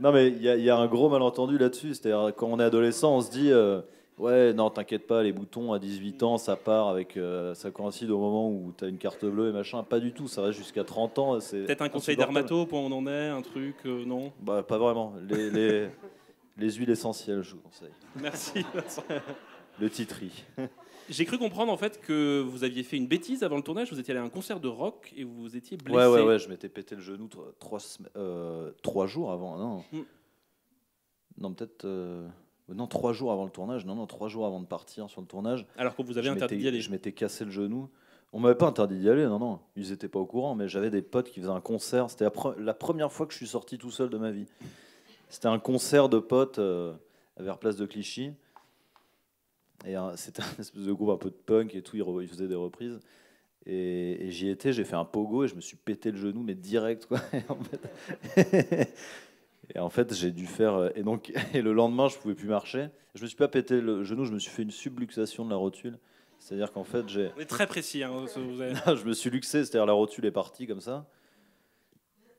Non, mais il y, a- il y a un gros malentendu là-dessus. C'est-à-dire, quand on est adolescent, on se dit euh, Ouais, non, t'inquiète pas, les boutons à 18 ans, ça part avec. euh, ça coïncide au moment où t'as une carte bleue et machin. Pas du tout, ça reste jusqu'à 30 ans. c'est Peut-être un conseil dermato pour où on en est, un truc, euh, non? Bah, pas vraiment. Les, les, les huiles essentielles, je vous conseille. Merci Vincent. Le titri. J'ai cru comprendre en fait que vous aviez fait une bêtise avant le tournage, vous étiez allé à un concert de rock et vous étiez blessé. Ouais, ouais, ouais, je m'étais pété le genou trois, euh, trois jours avant. Non, Hmm. non peut-être. Euh, non, trois jours avant le tournage. Non, non, trois jours avant de partir sur le tournage. Alors que vous avez interdit d'y aller. Je m'étais cassé le genou. On m'avait pas interdit d'y aller, non, non. Ils étaient pas au courant, mais j'avais des potes qui faisaient un concert. C'était la, pre- la première fois que je suis sorti tout seul de ma vie. C'était un concert de potes euh, vers Place de Clichy. Et euh, c'était un espèce de groupe un peu de punk et tout. Ils faisaient des reprises. Et, et j'y étais, j'ai fait un pogo et je me suis pété le genou, mais direct, quoi. Et en fait, et en fait, j'ai dû faire. euh, Et donc, et le lendemain, je pouvais plus marcher. Je me suis pas pété le genou, je me suis fait une subluxation de la rotule. C'est-à-dire qu'en fait, j'ai. On est très précis. hein, vous avez- je me suis luxé, c'est-à-dire la rotule est partie comme ça.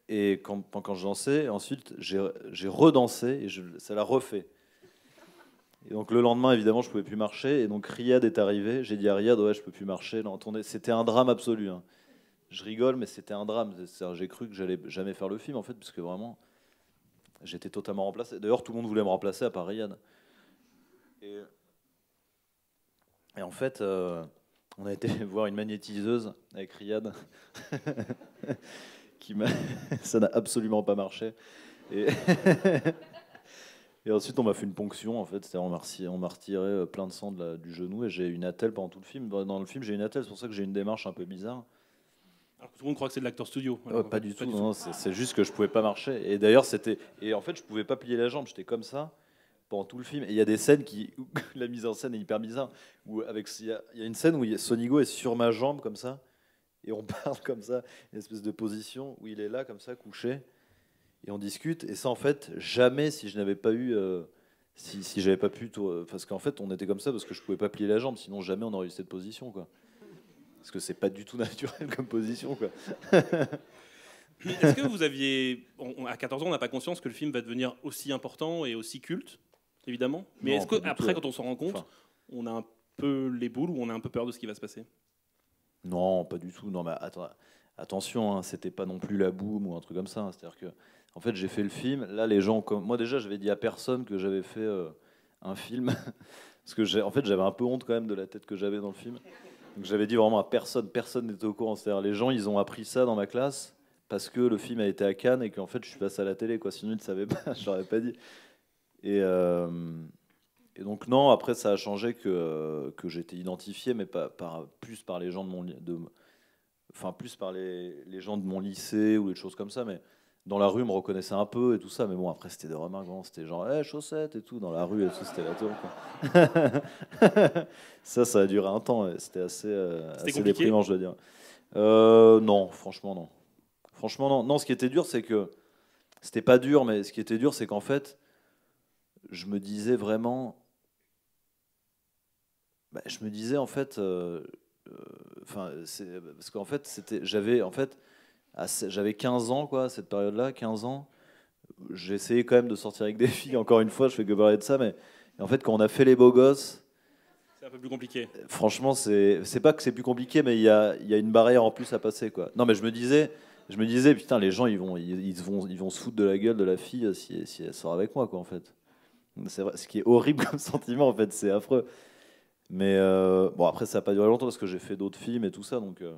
Et quand, quand je dansais, ensuite, j'ai redansé et je, ça l'a refait. Et donc le lendemain, évidemment, je pouvais plus marcher. Et donc Riyad est arrivé. J'ai dit à Riyad, ouais, je peux plus marcher. C'était un drame absolu. hein. Je rigole, mais c'était un drame. J'ai cru que j'allais jamais faire le film, en fait, parce que vraiment, j'étais totalement remplacé. D'ailleurs, tout le monde voulait me remplacer à part Riyad. Et, en fait, euh, on a été voir une magnétiseuse avec Riyad. qui m'a... Ça n'a absolument pas marché. Et... ensuite, on m'a fait une ponction, en fait. On m'a on m'a retiré euh, plein de sang du genou et j'ai une attelle pendant tout le film. Dans le film, j'ai une attelle, c'est pour ça que j'ai une démarche un peu bizarre. Alors que tout le monde croit que c'est de l'acteur studio. Alors, Oh, pas du tout, c'est, c'est juste que je pouvais pas marcher. Et d'ailleurs, c'était. Et en fait, je pouvais pas plier la jambe, j'étais comme ça pendant tout le film. Et il y a des scènes qui. où la mise en scène est hyper bizarre. Où avec, il, y a, il y a une scène où Sonigo est sur ma jambe, comme ça. Et on parle comme ça, une espèce de position où il est là, comme ça, couché. Et on discute. Et ça, en fait, jamais si je n'avais pas eu. euh, si, si j'avais pas pu. tout- Parce qu'en fait, on était comme ça parce que je pouvais pas plier la jambe. Sinon, jamais on aurait eu cette position, quoi. Parce que c'est pas du tout naturel comme position, quoi. Mais Est-ce que vous aviez, on- à 14 ans, on n'a pas conscience que le film va devenir aussi important et aussi culte, évidemment? Mais est-ce qu'après, quand on s'en rend compte, Enfin. on a un peu les boules ou on a un peu peur de ce qui va se passer? Non, pas du tout. Non, mais attends, attention, hein, c'était pas non plus la boum ou un truc comme ça. hein. C'est-à-dire que, en fait, j'ai fait le film. Là, les gens, comme moi déjà, j'avais dit à personne que j'avais fait euh, un film, parce que, en fait, j'avais un peu honte quand même de la tête que j'avais dans le film. J'avais dit vraiment à personne. Personne n'était au courant. C'est-à-dire, les gens, ils ont appris ça dans ma classe parce que le film a été à Cannes et qu'en fait, je suis passé à la télé. Quoi. Sinon, ils ne savaient pas. je leur ai pas dit. Et euh, et donc non, après ça a changé que, que j'étais identifié, mais pas, par, plus par les gens de mon de, enfin plus par les, les gens de mon lycée ou des choses comme ça, mais dans la rue, me reconnaissait un peu et tout ça, mais bon après c'était des remarques, c'était genre hey, chaussettes et tout dans la rue et tout, c'était la tour. quoi. ça, ça a duré un temps, c'était assez, euh, assez déprimant, je dois dire. Euh, non, franchement non. Franchement non. Non, ce qui était dur, c'est que c'était pas dur, mais ce qui était dur, c'est qu'en fait, je me disais vraiment. bah, je me disais en fait. euh, euh, parce qu'en fait, c'était, j'avais en fait, j'avais 15 ans quoi, cette période-là, 15 ans. J'ai essayé quand même de sortir avec des filles. Encore une fois, je fais que parler de ça, mais en fait, quand on a fait les beaux gosses, C'est un peu plus compliqué. franchement, c'est pas que c'est plus compliqué, mais il y a, y a une barrière en plus à passer, quoi. Non, mais je me disais, je me disais, putain, les gens, ils vont, ils, ils vont, ils vont se foutre de la gueule de la fille euh, si, si elle sort avec moi, quoi, en fait. C'est vrai, ce qui est horrible comme sentiment, en fait, c'est affreux. Mais euh, bon, après, ça n'a pas duré longtemps parce que j'ai fait d'autres films et tout ça, donc. euh,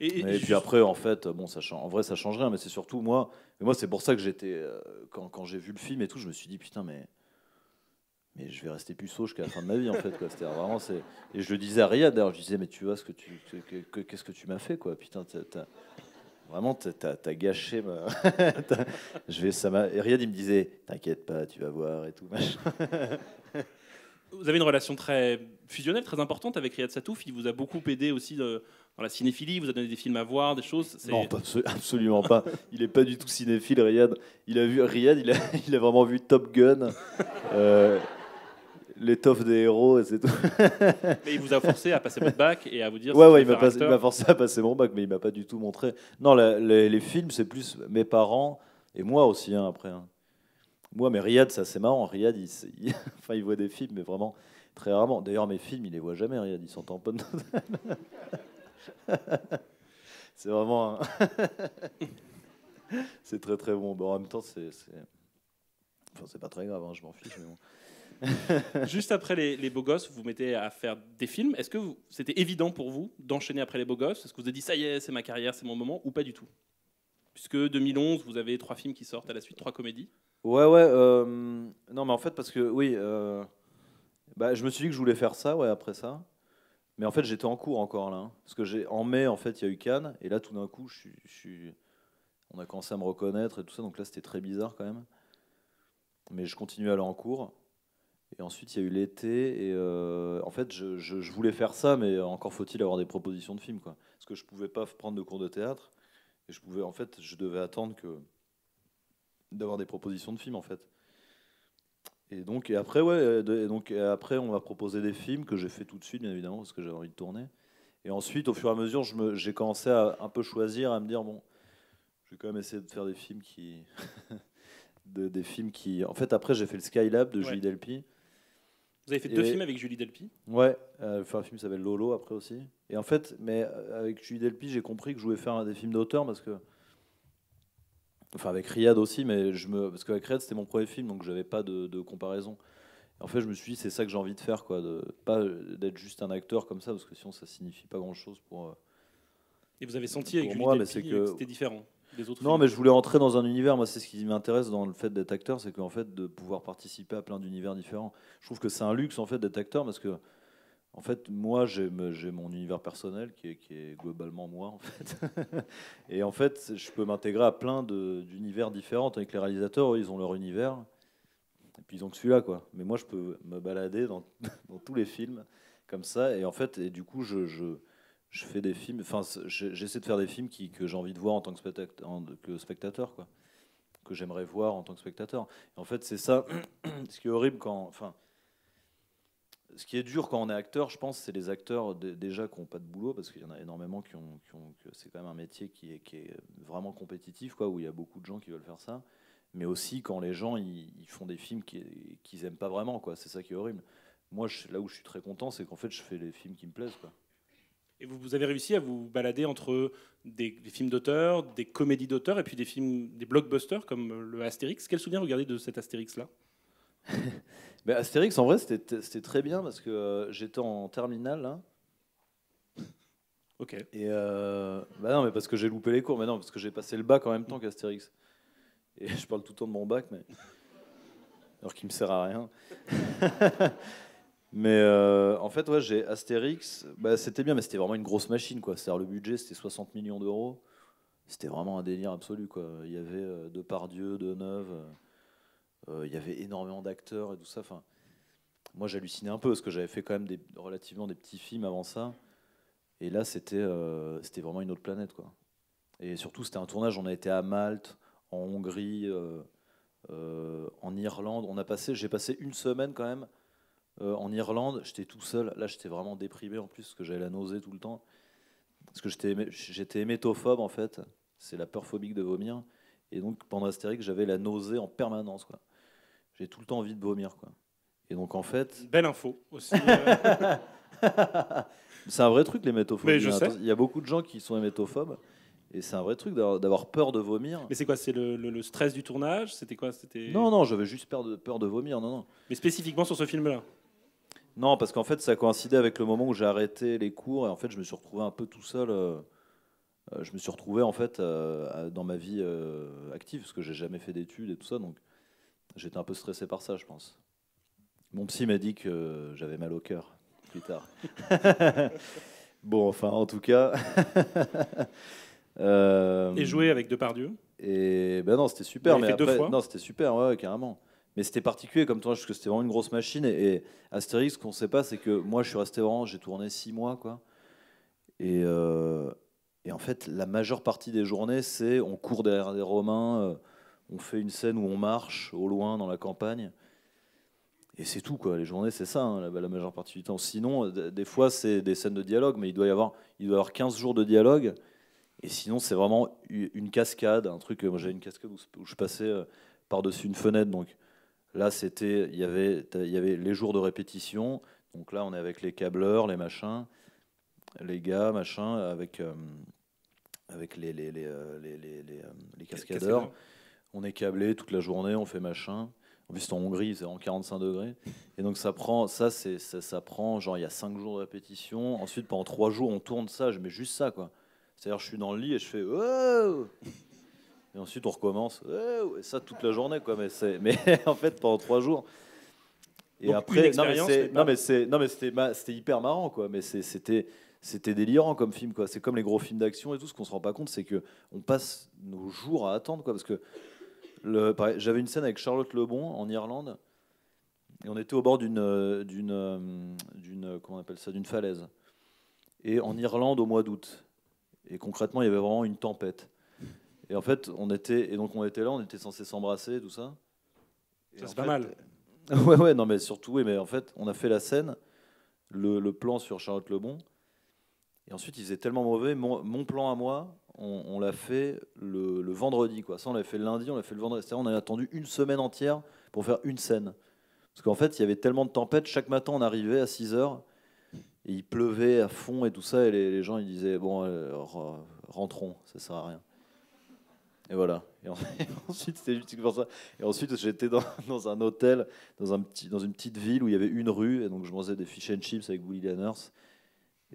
Et, et- et et puis après, en fait, bon, ça change. En vrai, ça change rien, mais c'est surtout moi. Mais moi, c'est pour ça que j'étais. euh, quand quand j'ai vu le film et tout, je me suis dit, putain, mais. Mais je vais rester puceau jusqu'à la fin de ma vie, en fait. quoi. Vraiment. Et je le disais à Riyad, d'ailleurs, je disais, mais tu vois ce que tu. que- que- que- Qu'est-ce que tu m'as fait, quoi Putain, Vraiment, t'as- t'as gâché ma. je vais, ça m'a. Et Riyad, il me disait, t'inquiète pas, tu vas voir et tout. machin. Vous avez une relation très fusionnelle, très importante avec Riyad Satouf. Il vous a beaucoup aidé aussi de- dans la cinéphilie. Il vous a donné des films à voir, des choses. Non, pas absolument pas. Il est pas du tout cinéphile, Riyad. Il a vu Riyad, il a, il a vraiment vu Top Gun, euh, l'étoffe des héros, et c'est tout. Mais il vous a forcé à passer votre bac et à vous dire. Ouais, si ouais, il m'a il m'a forcé à passer mon bac, mais il m'a pas du tout montré. Non, la- les, les films, c'est plus mes parents et moi aussi hein, après. hein. Moi, mais Riyad, ça c'est marrant. Riyad, il, enfin, il voit des films, mais vraiment très rarement. D'ailleurs, mes films, il les voit jamais. Riyad, il s'entend pas. c'est vraiment. c'est très très bon. Bon, en même temps, c'est. Enfin, c'est pas très grave, hein, je m'en fiche. Mais bon. Juste après les, les beaux gosses, vous vous mettez à faire des films. Est-ce que c'était évident pour vous d'enchaîner après les beaux gosses? Est-ce que vous avez dit ça y est, c'est ma carrière, c'est mon moment ou pas du tout? Puisque 2011, vous avez trois films qui sortent à la suite, trois comédies. Ouais, ouais. euh, non, mais en fait, parce que oui, euh, bah, je me suis dit que je voulais faire ça, ouais, après ça. Mais en fait, j'étais en cours encore là. hein. parce que en mai, en fait, il y a eu Cannes, et là, tout d'un coup, on a commencé à me reconnaître et tout ça, donc là, c'était très bizarre quand même. Mais je continuais à aller en cours. Et ensuite, il y a eu l'été, et euh, en fait, je, voulais faire ça, mais encore faut-il avoir des propositions de films, quoi. Parce que je pouvais pas prendre de cours de théâtre, et je pouvais, en fait, je devais attendre d'avoir des propositions de films en fait. Et donc et après ouais euh, et donc et après on m'a proposé des films que j'ai fait tout de suite bien évidemment parce que j'avais envie de tourner. Et ensuite au fur et à mesure me- j'ai commencé à un peu choisir à me dire bon je vais quand même essayer de faire des films qui de- des films qui en fait après j'ai fait le Skylab de Ouais. Julie Delpy. Vous avez fait Et- deux films avec Julie Delpy? Ouais, euh, fait un film qui s'appelle Lolo après aussi. Et en fait, mais euh, avec Julie Delpy, j'ai compris que je voulais faire des films d'auteur parce que. Enfin, avec Riyad aussi, mais je me. Parce qu'avec Riyad, c'était mon premier film, donc j'avais pas de, de comparaison. En fait, je me suis dit, c'est ça que j'ai envie de faire, quoi. De, pas d'être juste un acteur comme ça, parce que sinon, ça signifie pas grand chose pour. euh, Et vous avez senti avec moi, mais c'est que, que- c'était différent des autres Non, films. mais je voulais entrer dans un univers. Moi, c'est ce qui m'intéresse dans le fait d'être acteur, c'est qu'en fait, de pouvoir participer à plein d'univers différents. Je trouve que c'est un luxe en fait d'être acteur parce que, en fait, moi, j'ai mon univers personnel qui est, globalement moi, en fait. Et en fait, je peux m'intégrer à plein d'univers différents. Avec les réalisateurs, ils ont leur univers. Et puis ils ont que celui-là, quoi. Mais moi, je peux me balader dans, tous les films comme ça. Et en fait, et du coup, je, fais des films. Enfin, j'essaie de faire des films qui, que j'ai envie de voir en tant que, en- que spectateur, quoi. Que j'aimerais voir en tant que spectateur. Et en fait, c'est ça. ce qui est horrible quand. Enfin, ce qui est dur quand on est acteur, je pense, c'est les acteurs dé- déjà qui n'ont pas de boulot, parce qu'il y en a énormément qui ont. qui ont- que c'est quand même un métier qui est, qui est vraiment compétitif, quoi, où il y a beaucoup de gens qui veulent faire ça. Mais aussi quand les gens ils, ils font des films qui- qu'ils n'aiment pas vraiment, quoi. C'est ça qui est horrible. Moi, je- là où je suis très content, c'est qu'en fait, je fais les films qui me plaisent, quoi. Et vous, vous avez réussi à vous balader entre des, des films d'auteur, des comédies d'auteur et puis des films, des blockbusters comme le Astérix. Quel souvenir vous gardez de cet Astérix-là? Ben, Astérix, en vrai, c'était très bien parce que euh, j'étais en terminale, là. Ok. Et euh, bah non, mais parce que j'ai loupé les cours, mais non, parce que j'ai passé le bac en même temps qu'Astérix. Et je parle tout le temps de mon bac, mais. Alors qu'il me sert à rien. mais euh, en fait, ouais, j'ai Astérix, bah, c'était bien, mais c'était vraiment une grosse machine, quoi. C'est-à-dire, le budget, c'était 60 millions d'euros. C'était vraiment un délire absolu, quoi. Il y avait Depardieu, Deneuve, euh, euh, il y avait énormément d'acteurs et tout ça. Enfin, moi, j'hallucinais un peu parce que j'avais fait quand même des, relativement des petits films avant ça. Et là, c'était euh, vraiment une autre planète, quoi. Et surtout, c'était un tournage. On a été à Malte, en Hongrie, euh, euh, en Irlande. On a passé, j'ai passé une semaine quand même euh, en Irlande. J'étais tout seul. Là, j'étais vraiment déprimé en plus parce que j'avais la nausée tout le temps. Parce que j'étais hémétophobe en fait. C'est la peur phobique de vomir. Et donc pendant Astérix, j'avais la nausée en permanence. quoi. J'ai tout le temps envie de vomir. Quoi. Et donc en fait, Belle info aussi. euh, c'est un vrai truc l'hémétophobie. Mais je hein. sais. Il y a beaucoup de gens qui sont hémétophobes. Et c'est un vrai truc d'avoir peur de vomir. Mais c'est quoi C'est le, le- le stress du tournage? C'était quoi? C'était Non, non, j'avais juste peur de, peur de vomir. Non, non. Mais spécifiquement sur ce film-là? Non, parce qu'en fait, ça coïncidait avec le moment où j'ai arrêté les cours et en fait, je me suis retrouvé un peu tout seul. euh, euh, je me suis retrouvé en fait euh, dans ma vie active parce que j'ai jamais fait d'études et tout ça, donc j'étais un peu stressé par ça, je pense. Mon psy m'a dit que j'avais mal au cœur plus tard. bon, enfin, en tout cas. euh, Et jouer avec Depardieu? et ben non, c'était super. Mais fait deux après, fois non, c'était super, ouais, ouais, carrément. Mais c'était particulier comme tournage parce que c'était vraiment une grosse machine. Et, et Astérix, ce qu'on sait pas, c'est que moi, je suis resté vraiment, j'ai tourné six mois, quoi. Et, euh, et en fait, la majeure partie des journées, c'est on court derrière des Romains, euh, on fait une scène où on marche au loin dans la campagne. Et c'est tout, quoi. Les journées, c'est ça, hein, la, la majeure partie du temps. Sinon, d- des fois, c'est des scènes de dialogue, mais il doit y avoir, il doit y avoir 15 jours de dialogue. Et sinon, c'est vraiment une cascade, un truc. euh, Moi, j'avais une cascade où, où je passais euh, par-dessus une fenêtre. Donc là, c'était, il y avait, il y avait les jours de répétition. Donc là, on est avec les câbleurs, les machins, les gars, machin, avec, euh, avec les, les, les, euh, euh, les cascadeurs. On est câblé toute la journée, on fait machin. En plus, c'est en Hongrie, c'est en 45 degrés. Et donc, ça prend, ça, c'est, ça, ça prend, genre, il y a 5 jours de répétition. Ensuite, pendant 3 jours, on tourne ça. Je mets juste ça, quoi. C'est-à-dire, je suis dans le lit et je fais Wow Et ensuite, on recommence. Wow Et ça toute la journée, quoi. Mais, c'est, mais en fait, pendant 3 jours. Et Donc, après, non, mais c'est, non, mais c'est, non, mais c'était, c'était hyper marrant, quoi. Mais c'est- c'était, c'était délirant comme film, quoi. C'est comme les gros films d'action et tout. Ce qu'on se rend pas compte, c'est que on passe nos jours à attendre, quoi. Parce que j'avais une scène avec Charlotte Lebon en Irlande. Et on était au bord d'une, euh, d'une, euh, d'une, comment on appelle ça, d'une falaise. Et en Irlande au mois d'août. Et concrètement, il y avait vraiment une tempête. Et en fait, on était, et donc on était là, on était censé s'embrasser, tout ça. Et Ça, c'est pas fait- mal. Ouais, ouais, non, mais surtout, oui, mais en fait, on a fait la scène, le, le plan sur Charlotte Lebon, et ensuite, il faisait tellement mauvais. Mon, mon plan à moi, on, l'a fait le, vendredi, quoi. Ça, on l'avait fait le lundi, on l'a fait le vendredi. C'est-à-dire, on a attendu une semaine entière pour faire une scène. Parce qu'en fait, il y avait tellement de tempêtes, chaque matin, on arrivait à 6 heures, et il pleuvait à fond et tout ça, et les, gens, ils disaient, bon, euh, re- rentrons, ça sert à rien. Et voilà. Et en- et ensuite, c'était juste pour ça. Et ensuite, j'étais dans, dans un hôtel, dans, un petit, dans une petite ville où il y avait une rue, et donc je mangeais des fish and chips avec Willy Lanners.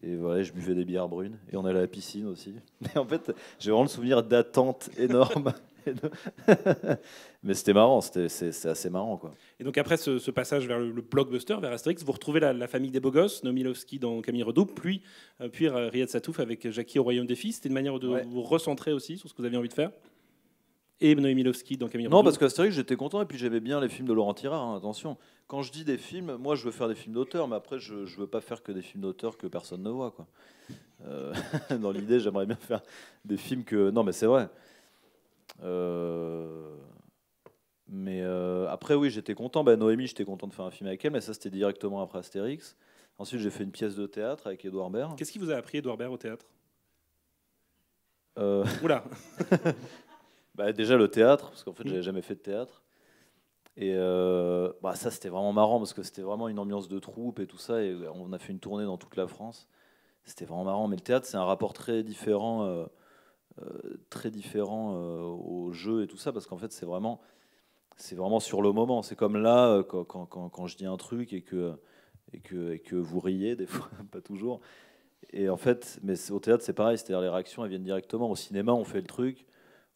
Et voilà, je buvais des bières brunes. Et on allait à la piscine aussi. Mais en fait, j'ai vraiment le souvenir d'attente énorme. Mais c'était marrant, c'était c'est- assez marrant. Quoi. Et donc après ce, ce passage vers le, le blockbuster, vers Astérix, vous retrouvez la, la famille des beaux gosses, Nomilovski dans Camille Redouble, puis, euh, puis euh, Riyad Satouf avec Jackie au Royaume des Filles. C'était une manière de Ouais. vous recentrer aussi sur ce que vous aviez envie de faire? Et Nomilovski dans Camille Non, parce qu'Astérix, j'étais content et puis j'aimais bien les films de Laurent Tirard. hein, attention, quand je dis des films, moi je veux faire des films d'auteur, mais après je, je veux pas faire que des films d'auteur que personne ne voit. Quoi. Euh, dans l'idée, j'aimerais bien faire des films que. Non, mais c'est vrai. Euh, Mais euh, après, oui, j'étais content. Bah, Noémie, j'étais content de faire un film avec elle, mais ça c'était directement après Astérix. Ensuite, j'ai fait une pièce de théâtre avec Édouard Baird. Qu'est-ce qui vous a appris, Edouard Baird, au théâtre? Euh, Oula Bah, déjà le théâtre, parce qu'en fait j'avais jamais fait de théâtre. Et euh, bah, ça c'était vraiment marrant parce que c'était vraiment une ambiance de troupe et tout ça. Et on a fait une tournée dans toute la France. C'était vraiment marrant. Mais le théâtre c'est un rapport très différent, euh, euh, très différent euh, au jeu et tout ça parce qu'en fait c'est vraiment, c'est vraiment sur le moment. C'est comme là euh, quand, quand, quand, quand je dis un truc et que, et que, et que vous riez des fois, pas toujours. Et en fait, mais au théâtre c'est pareil, c'est-à-dire les réactions elles viennent directement. Au cinéma on fait le truc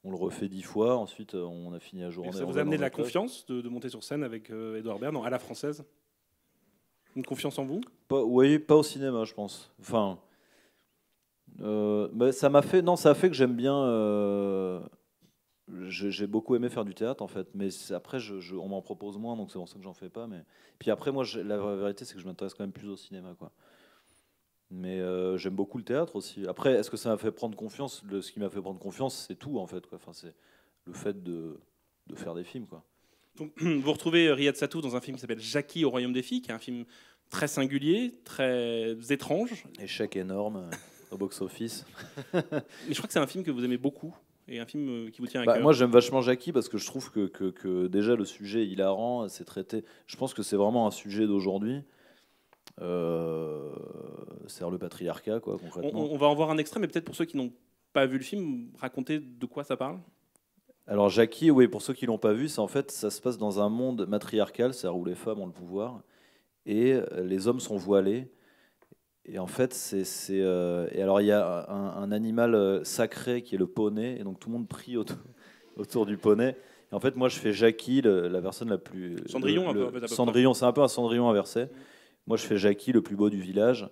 on le refait dix fois, ensuite euh, on a fini la Et journée. Ça vous a amené de la club. confiance de, de monter sur scène avec euh, Edouard Baird, non, à la française? Une confiance en vous? Pas, oui, pas au cinéma, je pense. Enfin, euh, mais ça m'a fait, non, ça a fait que j'aime bien. euh, j'ai beaucoup aimé faire du théâtre en fait, mais après je, je- on m'en propose moins, donc c'est pour ça que j'en fais pas. Mais puis après, moi, la vraie vérité, c'est que je m'intéresse quand même plus au cinéma, quoi. Mais euh, j'aime beaucoup le théâtre aussi. Après, est-ce que ça m'a fait prendre confiance? Le- Ce qui m'a fait prendre confiance, c'est tout en fait. Quoi. Enfin, c'est le fait de, de faire des films. Quoi. Donc, vous retrouvez euh, Riyad Satou dans un film qui s'appelle Jackie au Royaume des filles, qui est un film très singulier, très étrange. Échec énorme euh, au box-office. Mais je crois que c'est un film que vous aimez beaucoup et un film qui vous tient à Bah, cœur. moi, j'aime vachement Jackie parce que je trouve que, que- que déjà le sujet est hilarant, c'est traité. Je pense que c'est vraiment un sujet d'aujourd'hui. Euh, c'est le patriarcat, quoi, concrètement. on- on va en voir un extrait, mais peut-être pour ceux qui n'ont pas vu le film, racontez de quoi ça parle. Alors Jackie, oui, pour ceux qui l'ont pas vu, c'est en fait ça se passe dans un monde matriarcal, c'est-à-dire où les femmes ont le pouvoir et les hommes sont voilés. Et en fait, c'est c'est, euh, et alors il y a un, un animal euh, sacré qui est le poney, et donc tout le monde prie autour, autour du poney. Et en fait, moi, je fais Jackie, le- la personne la plus Cendrillon, le- un peu, le-. Cendrillon, c'est un peu un Cendrillon inversé. Moi, je fais Jackie, le plus beau du village,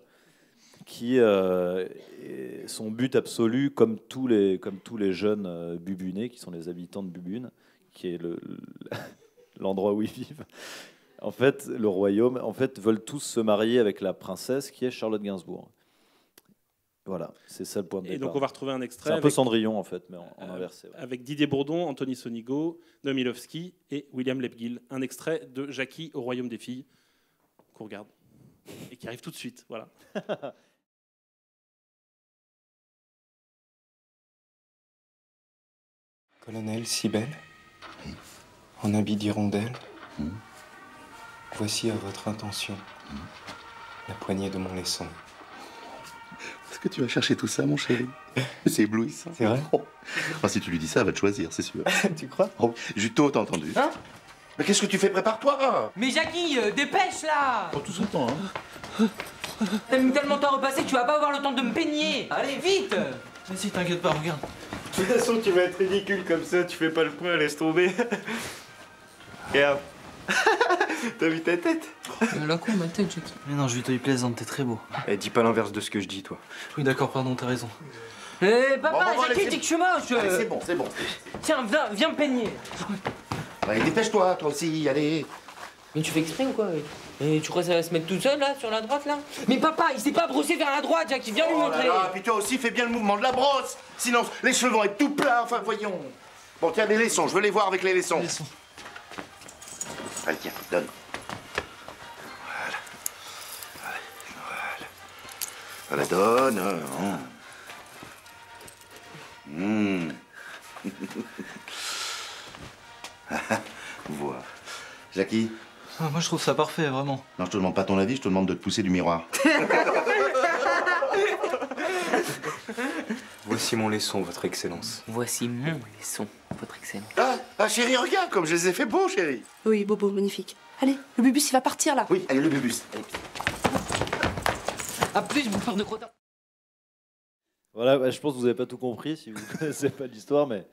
qui euh, est- son but absolu, comme tous les, comme tous les jeunes euh, bubunés, qui sont les habitants de Bubune, qui est le- le- l'endroit où ils vivent. En fait, le royaume, en fait, veulent tous se marier avec la princesse, qui est Charlotte Gainsbourg. Voilà, c'est ça le point de Et départ. donc on va retrouver un extrait C'est un peu Cendrillon, en fait, mais en, en Euh, inversé. ouais. avec Didier Bourdon, Anthony Sonigo, Domilowski et William Lebguil. Un extrait de Jackie au Royaume des filles qu'on regarde et qui arrive tout de suite. Voilà. Colonel, si belle, en habit d'hirondelle, voici à votre intention la poignée de mon leçon. Est-ce que tu vas chercher tout ça, mon chéri C'est éblouissant. C'est vrai Oh. Si tu lui dis ça, elle va te choisir, c'est sûr. tu crois? Oh, Juto, t'as entendu Hein? Mais qu'est-ce que tu fais? Prépare-toi Mais Jackie, euh, dépêche là Oh, tout son temps, hein T'as mis tellement de temps à repasser que tu vas pas avoir le temps de me peigner Allez, vite Vas-y, t'inquiète pas, regarde. De toute façon, tu vas être ridicule comme ça, tu fais pas le point, laisse tomber. Regarde. T'as vu ta tête? Elle a quoi ma tête, Jackie Mais non, je lui il plaisante, t'es très beau. Eh, dis pas l'inverse de ce que je dis, toi. Oui, d'accord, pardon, t'as raison. Eh papa, Bon, bon, bon, Jackie dit que je suis moche Allez, c'est bon, c'est bon. Tiens, viens, viens me peigner Allez, dépêche-toi, toi aussi, allez. Mais tu fais exprès ou quoi Et tu crois que ça va se mettre tout seul là, sur la droite là? Mais papa, il s'est pas brossé vers la droite, Jackie, viens lui Oh là montrer là, puis toi aussi, fais bien le mouvement de la brosse. Sinon, les cheveux vont être tout plats, enfin, voyons. Bon, tiens, les laissons, je veux les voir avec les laissons. Allez, tiens, donne. Voilà. Voilà. Voilà, donne. hein. Mmh. Voilà. Jackie Ah, moi, je trouve ça parfait, vraiment. Non, je te demande pas ton avis, je te demande de te pousser du miroir. Voici mon leçon, votre excellence. Voici mon leçon, votre excellence. Ah, ah, chérie, regarde comme je les ai fait beaux, chérie. Oui, Bobo, magnifique. Allez, le bubus, il va partir là. Oui, allez, le bubus. Allez. A plus, bouffeur de crottin Voilà, bah, je pense que vous n'avez pas tout compris si vous ne connaissez pas l'histoire, mais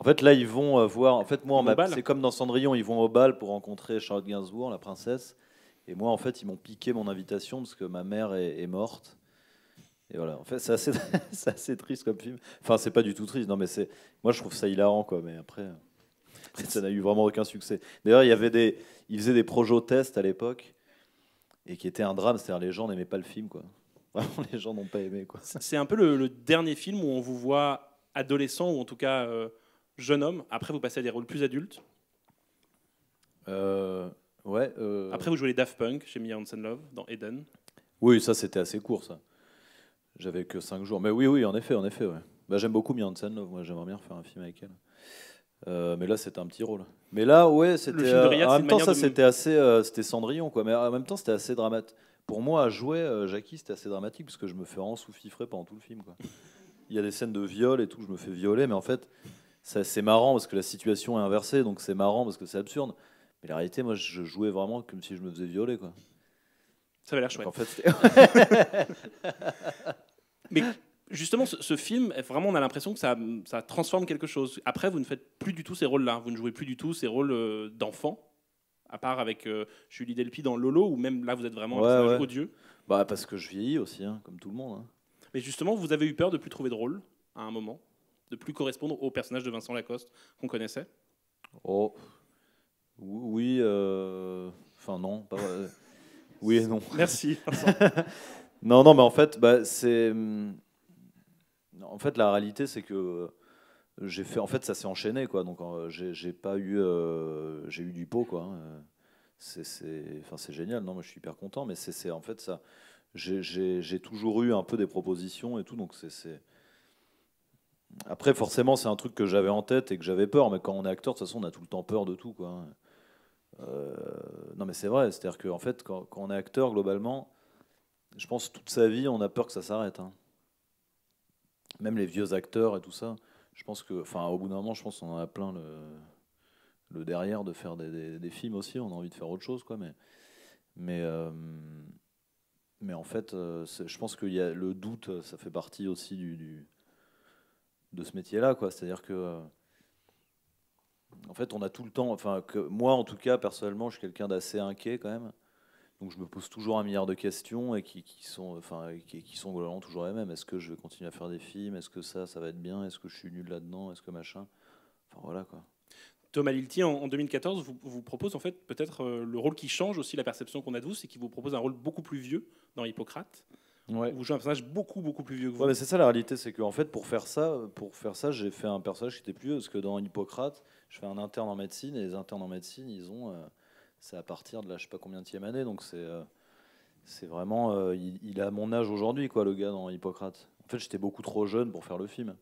en fait là ils vont euh, voir. En fait, moi, on m'a- c'est comme dans Cendrillon, ils vont au bal pour rencontrer Charlotte Gainsbourg, la princesse. Et moi, en fait, ils m'ont piqué mon invitation parce que ma mère est, est morte. Et voilà, en fait, c'est assez, c'est assez triste comme film. Enfin, c'est pas du tout triste, non, mais c'est. Moi, je trouve ça hilarant, quoi. Mais après, euh, après, ça n'a eu vraiment aucun succès. D'ailleurs, il y avait des, ils faisaient des projets tests à l'époque et qui étaient un drame. C'est-à-dire, les gens n'aimaient pas le film, quoi. Vraiment, les gens n'ont pas aimé, quoi. C'est un peu le, le dernier film où on vous voit adolescent ou en tout cas euh, jeune homme. Après, vous passez à des rôles plus adultes. Euh, ouais. euh, Après, vous jouez les Daft Punk chez Mia Hansen Love dans Eden. Oui, ça c'était assez court, ça. J'avais que 5 jours. Mais oui, oui, en effet, en effet. Ouais. Bah, j'aime beaucoup Mia Hansen, Love. Moi, j'aimerais bien faire un film avec elle. Euh, mais là, c'était un petit rôle. Mais là, ouais, c'était. en même temps, ça, de- c'était assez. euh, c'était Cendrillon, quoi. Mais en même temps, c'était assez dramatique. Pour moi, à jouer, euh, Jackie, c'était assez dramatique parce que je me fais vraiment sous-fifrer pendant tout le film, quoi. Il y a des scènes de viol et tout, je me fais violer, mais en fait, c'est marrant parce que la situation est inversée, donc c'est marrant parce que c'est absurde. Mais la réalité, moi, je jouais vraiment comme si je me faisais violer, quoi. Ça avait l'air chouette. Donc, en fait, c'était- Mais justement, ce, ce film, vraiment, on a l'impression que ça, ça transforme quelque chose. Après, vous ne faites plus du tout ces rôles-là. Vous ne jouez plus du tout ces rôles euh, d'enfant, à part avec euh, Julie Delpy dans Lolo, où même là, vous êtes vraiment un Ouais, personnage ouais. odieux. Bah parce que je vieillis aussi, hein, comme tout le monde. hein. Mais justement, vous avez eu peur de plus trouver de rôle à un moment, de plus correspondre au personnage de Vincent Lacoste qu'on connaissait. Oh, ou- oui, euh, enfin non, pas, euh, oui et non. Merci, non, non, mais en fait, bah, c'est, hum, en fait, la réalité, c'est que j'ai fait, en fait, ça s'est enchaîné, quoi. Donc, euh, j'ai pas eu, euh, j'ai eu du pot, quoi. hein. Euh, C'est, enfin, c'est génial. Non, moi, je suis hyper content. Mais c'est, en fait ça. J'ai toujours eu un peu des propositions et tout, donc c'est. Après, forcément, c'est un truc que j'avais en tête et que j'avais peur. Mais quand on est acteur, de toute façon, on a tout le temps peur de tout, quoi. hein. Euh, non, mais c'est vrai. C'est-à-dire qu'en fait, quand, quand on est acteur, globalement, je pense toute sa vie, on a peur que ça s'arrête. hein. Même les vieux acteurs et tout ça. Je pense que, enfin, au bout d'un moment, je pense qu'on en a plein le, le derrière de faire des, des- des films aussi. On a envie de faire autre chose, quoi. Mais, mais, euh, mais en fait, euh, je pense qu'il y a le doute, ça fait partie aussi du, du- de ce métier-là. C'est-à-dire que, euh, en fait, on a tout le temps, enfin, moi, en tout cas, personnellement, je suis quelqu'un d'assez inquiet quand même. Donc, je me pose toujours un milliard de questions et qui, sont, enfin, qui, sont globalement toujours les mêmes. Est-ce que je vais continuer à faire des films? Est-ce que ça, ça va être bien? Est-ce que je suis nul là-dedans? Est-ce que machin? Enfin, voilà, quoi. Thomas Lilti, en, en 2014, vous, vous propose en fait peut-être euh, le rôle qui change aussi la perception qu'on a de vous, c'est qu'il vous propose un rôle beaucoup plus vieux dans Hippocrate. Ouais. Vous jouez un personnage beaucoup beaucoup plus vieux que vous. Ouais, mais c'est ça la réalité, c'est qu'en fait, pour faire ça, pour faire ça, j'ai fait un personnage qui était plus vieux, parce que dans Hippocrate, je fais un interne en médecine, et les internes en médecine, ils ont, euh, c'est à partir de la, je sais pas combien de année, donc c'est, euh, c'est vraiment, euh, il, il a mon âge aujourd'hui, quoi, le gars dans Hippocrate. En fait, j'étais beaucoup trop jeune pour faire le film.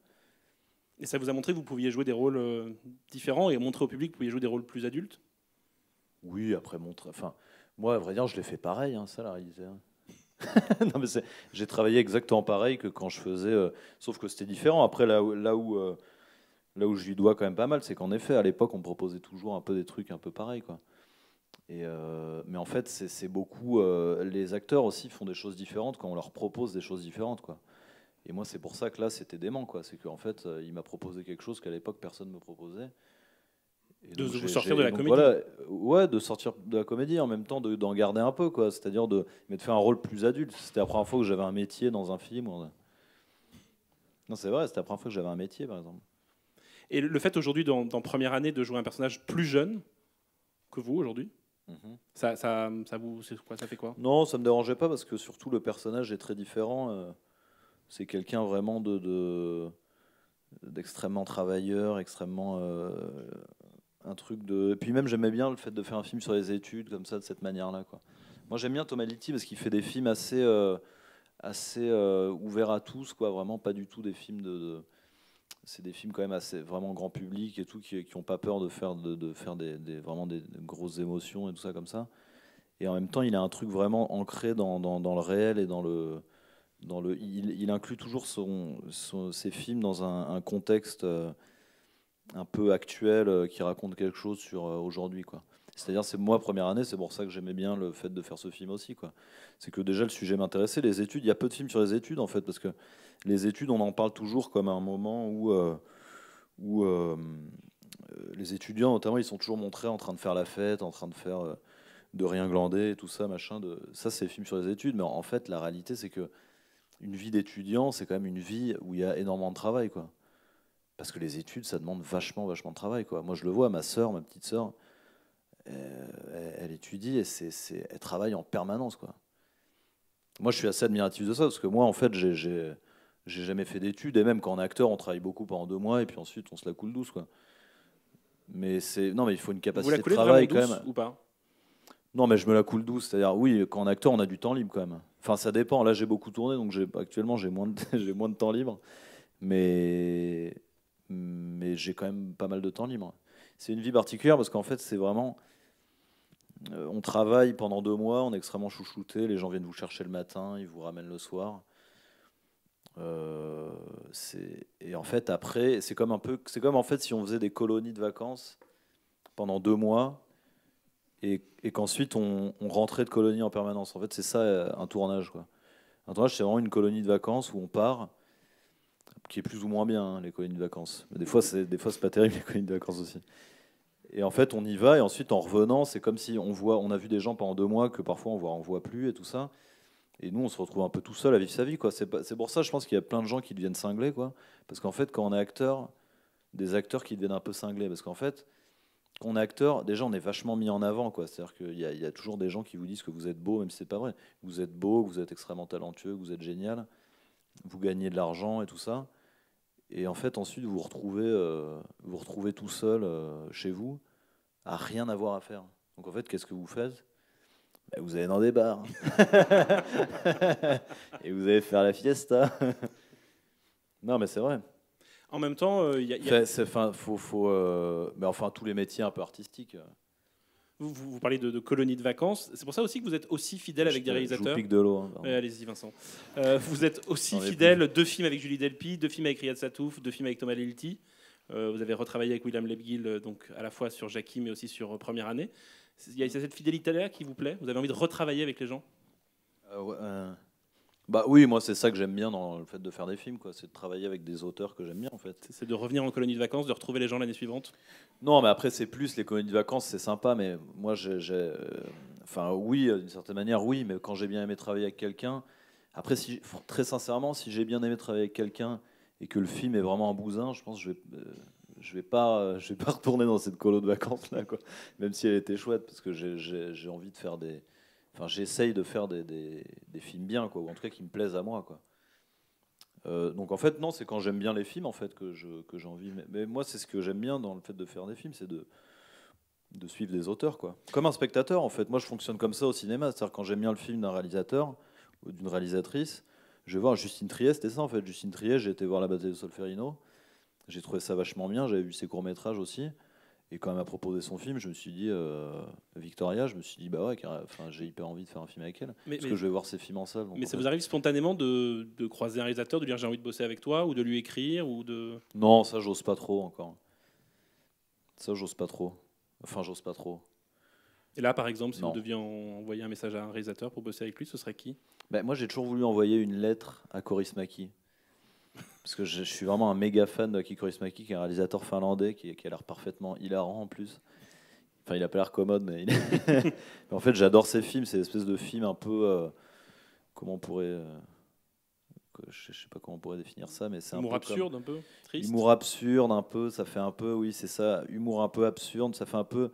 Et ça vous a montré que vous pouviez jouer des rôles différents et montrer au public que vous pouviez jouer des rôles plus adultes? Oui, après montrer, enfin, moi, à vrai dire, je l'ai fait pareil, hein, ça la réalité. hein. j'ai travaillé exactement pareil que quand je faisais, euh, sauf que c'était différent. Après, là où, euh, là où je lui dois quand même pas mal, c'est qu'en effet, à l'époque, on proposait toujours un peu des trucs un peu pareils, quoi. Et euh, mais en fait, c'est beaucoup. les acteurs aussi font des choses différentes quand on leur propose des choses différentes, quoi. Et moi, c'est pour ça que là, c'était dément, quoi. C'est qu'en fait, il m'a proposé quelque chose qu'à l'époque personne me proposait. De vous sortir de la comédie. voilà, euh, ouais, de sortir de la comédie en même temps, de- d'en garder un peu, quoi. C'est-à-dire de, mais de faire un rôle plus adulte. C'était la première fois que j'avais un métier dans un film. Non, c'est vrai, c'était la première fois que j'avais un métier, par exemple. Et le- fait aujourd'hui, dans, dans première année, de jouer un personnage plus jeune que vous aujourd'hui, Mhm. ça, ça, ça vous, quoi, ça fait quoi? Non, ça me dérangeait pas parce que surtout le personnage est très différent. euh, c'est quelqu'un vraiment de, de- d'extrêmement travailleur, extrêmement euh, un truc de. Et puis même j'aimais bien le fait de faire un film sur les études comme ça de cette manière-là. Quoi. Moi j'aime bien Thomas Litti parce qu'il fait des films assez euh, assez euh, ouverts à tous, quoi. Vraiment pas du tout des films de. de- c'est des films quand même assez vraiment grand public et tout qui qui ont pas peur de faire de, de faire des, des- vraiment des, des grosses émotions et tout ça comme ça. Et en même temps, il a un truc vraiment ancré dans, dans, dans le réel et dans le. Dans le il, il inclut toujours son, son- ses films dans un, un contexte euh, un peu actuel euh, qui raconte quelque chose sur euh, aujourd'hui. quoi. C'est-à-dire, c'est moi, première année, c'est pour ça que j'aimais bien le fait de faire ce film aussi. quoi. C'est que déjà, le sujet m'intéressait. Les études, il y a peu de films sur les études, en fait, parce que les études, on en parle toujours comme un moment où. euh, où les étudiants, notamment, ils sont toujours montrés en train de faire la fête, en train de faire de rien glander, tout ça, machin. De... Ça, c'est les films sur les études, mais en fait, la réalité, c'est que une vie d'étudiant, c'est quand même une vie où il y a énormément de travail, quoi. Parce que les études, ça demande vachement, vachement de travail, quoi. Moi, je le vois, ma sœur, ma petite sœur, euh, elle, elle étudie et c'est, c'est- elle travaille en permanence, quoi. Moi, je suis assez admiratif de ça parce que moi, en fait, j'ai, j'ai, j'ai jamais fait d'études et même quand on est acteur, on travaille beaucoup pendant deux mois et puis ensuite, on se la coule douce, quoi. Mais c'est non, mais il faut une Vous capacité la de travail quand douce même. ou pas? Non, mais je me la coule douce. C'est-à-dire, oui, quand on est acteur, on a du temps libre quand même. Enfin, ça dépend. Là, j'ai beaucoup tourné, donc j'ai, actuellement, j'ai moins, de, j'ai moins de temps libre. Mais, mais j'ai quand même pas mal de temps libre. C'est une vie particulière parce qu'en fait, c'est vraiment. euh, on travaille pendant deux mois, on est extrêmement chouchouté. Les gens viennent vous chercher le matin, ils vous ramènent le soir. Euh, et en fait, après, c'est comme un peu, c'est comme en fait si on faisait des colonies de vacances pendant deux mois et, et qu'ensuite on, on rentrait de colonie en permanence. En fait, c'est ça euh, un tournage. Quoi. Un tournage, c'est vraiment une colonie de vacances où on part, qui est plus ou moins bien hein, les colonies de vacances. Mais des fois, c'est des pas terrible les colonies de vacances aussi. Et en fait, on y va et ensuite en revenant, c'est comme si on voit, on a vu des gens pendant deux mois que parfois on voit, on voit plus et tout ça. Et nous, on se retrouve un peu tout seul à vivre sa vie. quoi. C'est pour ça, je pense qu'il y a plein de gens qui deviennent cinglés. Quoi. Parce qu'en fait, quand on est acteur, des acteurs qui deviennent un peu cinglés. Parce qu'en fait, quand on est acteur, déjà, on est vachement mis en avant. quoi. C'est-à-dire qu'il y, a- y a toujours des gens qui vous disent que vous êtes beau, même si c'est pas vrai. Vous êtes beau, vous êtes extrêmement talentueux, vous êtes génial, vous gagnez de l'argent et tout ça. Et en fait, ensuite, vous vous retrouvez, euh, vous vous retrouvez tout seul euh, chez vous, à rien avoir à faire. Donc en fait, qu'est-ce que vous faites? Ben, Vous allez dans des bars. et vous allez faire la fiesta. non, mais c'est vrai. En même temps, euh, il y a- y faut, faut, mais enfin, tous les métiers un peu artistiques. Vous, vous- vous parlez de, de colonies de vacances. C'est pour ça aussi que vous êtes aussi fidèle avec des Je vous réalisateurs. pique de l'eau, hein, Allez-y, Vincent. Euh, vous êtes aussi fidèle. Deux films avec Julie Delpy, deux films avec Riyad Satouf, deux films avec Thomas Lelty. Euh, vous avez retravaillé avec William Lebguil, euh, donc à la fois sur Jackie, mais aussi sur Première Année. Il y a cette fidélité-là qui vous plaît? Vous avez envie de retravailler avec les gens? Ouais, Bah oui, moi c'est ça que j'aime bien dans le fait de faire des films, quoi. C'est de travailler avec des auteurs que j'aime bien en fait. C'est de revenir en colonie de vacances, de retrouver les gens l'année suivante? Non, mais après c'est plus les colonies de vacances, c'est sympa, mais moi j'ai, j'ai, euh, enfin oui, euh, d'une certaine manière oui, mais quand j'ai bien aimé travailler avec quelqu'un, après si très sincèrement, si j'ai bien aimé travailler avec quelqu'un et que le film est vraiment un bousin, je pense que je vais euh, je vais pas je vais pas retourner dans cette colo de vacances là quoi, même si elle était chouette parce que j'ai, j'ai, j'ai envie de faire des enfin j'essaye de faire des, des, films bien quoi, ou en tout cas qui me plaisent à moi quoi. Euh, donc en fait non, c'est quand j'aime bien les films en fait que je que j'ai envie. Mais, mais moi c'est ce que j'aime bien dans le fait de faire des films, c'est de de suivre des auteurs quoi. Comme un spectateur en fait. Moi je fonctionne comme ça au cinéma, c'est-à-dire quand j'aime bien le film d'un réalisateur ou d'une réalisatrice, je vais voir Justine Triet, c'était ça en fait. Justine Triet, j'ai été voir la bataille de Solferino, j'ai trouvé ça vachement bien, j'avais vu ses courts métrages aussi. Et quand elle m'a proposé son film, je me suis dit, euh, Victoria, je me suis dit, bah ouais, j'ai hyper envie de faire un film avec elle. Mais- parce mais- que je vais voir ses films en salle. Mais ça fait- vous arrive spontanément de, de croiser un réalisateur, de lui dire j'ai envie de bosser avec toi, ou de lui écrire, ou de. Non, ça, j'ose pas trop encore. Ça, j'ose pas trop. Enfin, j'ose pas trop. Et là, par exemple, si Non. vous deviez en- envoyer un message à un réalisateur pour bosser avec lui, ce serait qui? Ben, moi, j'ai toujours voulu envoyer une lettre à Koris Maki. Parce que je, je suis vraiment un méga fan de Aki Kaurismäki, qui est un réalisateur finlandais qui, qui a l'air parfaitement hilarant en plus. Enfin, il a pas l'air commode, mais, il mais en fait, j'adore ces films. C'est espèce de film un peu. euh, comment on pourrait. euh, je je sais pas comment on pourrait définir ça, mais c'est un Humour peu absurde, comme- un peu Triste Humour absurde, un peu. Ça fait un peu, oui, c'est ça. Humour un peu absurde. Ça fait un peu.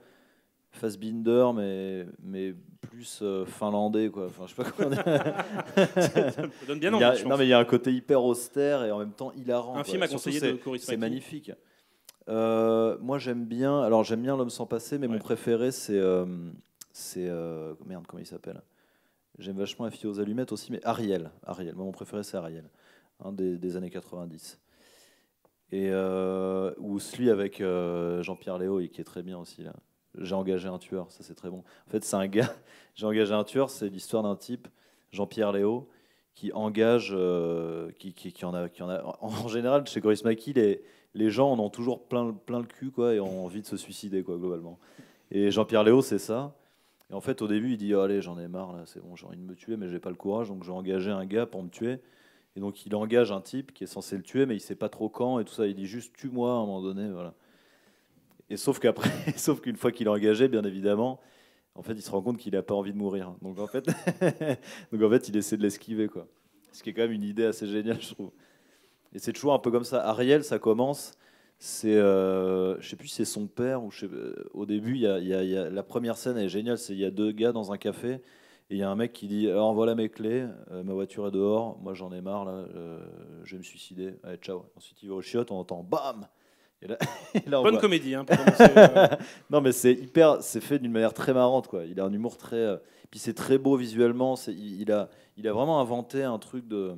Fassbinder, mais, mais plus euh, finlandais, quoi. Enfin, je sais pas comment dire. Ça donne bien Il y a- envie, je Non, mais il y a un côté hyper austère et en même temps hilarant. Un quoi. film à conseiller de Koris C'est magnifique. Euh, moi, j'aime bien. Alors, j'aime bien L'homme sans passé, mais mon préféré, c'est. euh, c'est euh, merde, comment il s'appelle? J'aime vachement La fille aux allumettes aussi, mais Ariel. Ariel. Moi, mon préféré, c'est Ariel. Un des, des années 90. Et ou celui avec Jean-Pierre Léo, et qui est très bien aussi là. J'ai engagé un tueur, ça c'est très bon. En fait, c'est un gars. J'ai engagé un tueur, c'est l'histoire d'un type, Jean-Pierre Léo, qui engage, euh, qui, qui, en a, qui en a. En, général, chez Coris Maki, les, les gens en ont toujours plein, le- plein le cul, quoi, et ont envie de se suicider, quoi, globalement. Et Jean-Pierre Léo, c'est ça. Et en fait, au début, il dit Allez, j'en ai marre, là, c'est bon, j'ai envie de me tuer, mais j'ai pas le courage, donc je vais engager un gars pour me tuer. Et donc, il engage un type qui est censé le tuer, mais il sait pas trop quand, et tout ça. Il dit juste Tue-moi à un moment donné, voilà. Et sauf qu'après, sauf qu'une fois qu'il est engagé, bien évidemment, en fait, il se rend compte qu'il n'a pas envie de mourir. Donc en fait, donc en fait, il essaie de l'esquiver, quoi. Ce qui est quand même une idée assez géniale, je trouve. Et c'est toujours un peu comme ça. Ariel, ça commence. C'est, euh, je sais plus c'est son père ou euh, au début, y a, y a- y a- la première scène est géniale. C'est il y a deux gars dans un café et il y a un mec qui dit alors voilà mes clés, euh, ma voiture est dehors, moi j'en ai marre là, euh, je vais me suicider. Allez ciao. Ensuite il va au chiottes, on entend bam. Et là, et là, on Bonne voit- comédie, hein, pour euh. non mais c'est hyper, c'est fait d'une manière très marrante quoi. Il a un humour très, euh, puis c'est très beau visuellement. C'est, il, il a, il a vraiment inventé un truc de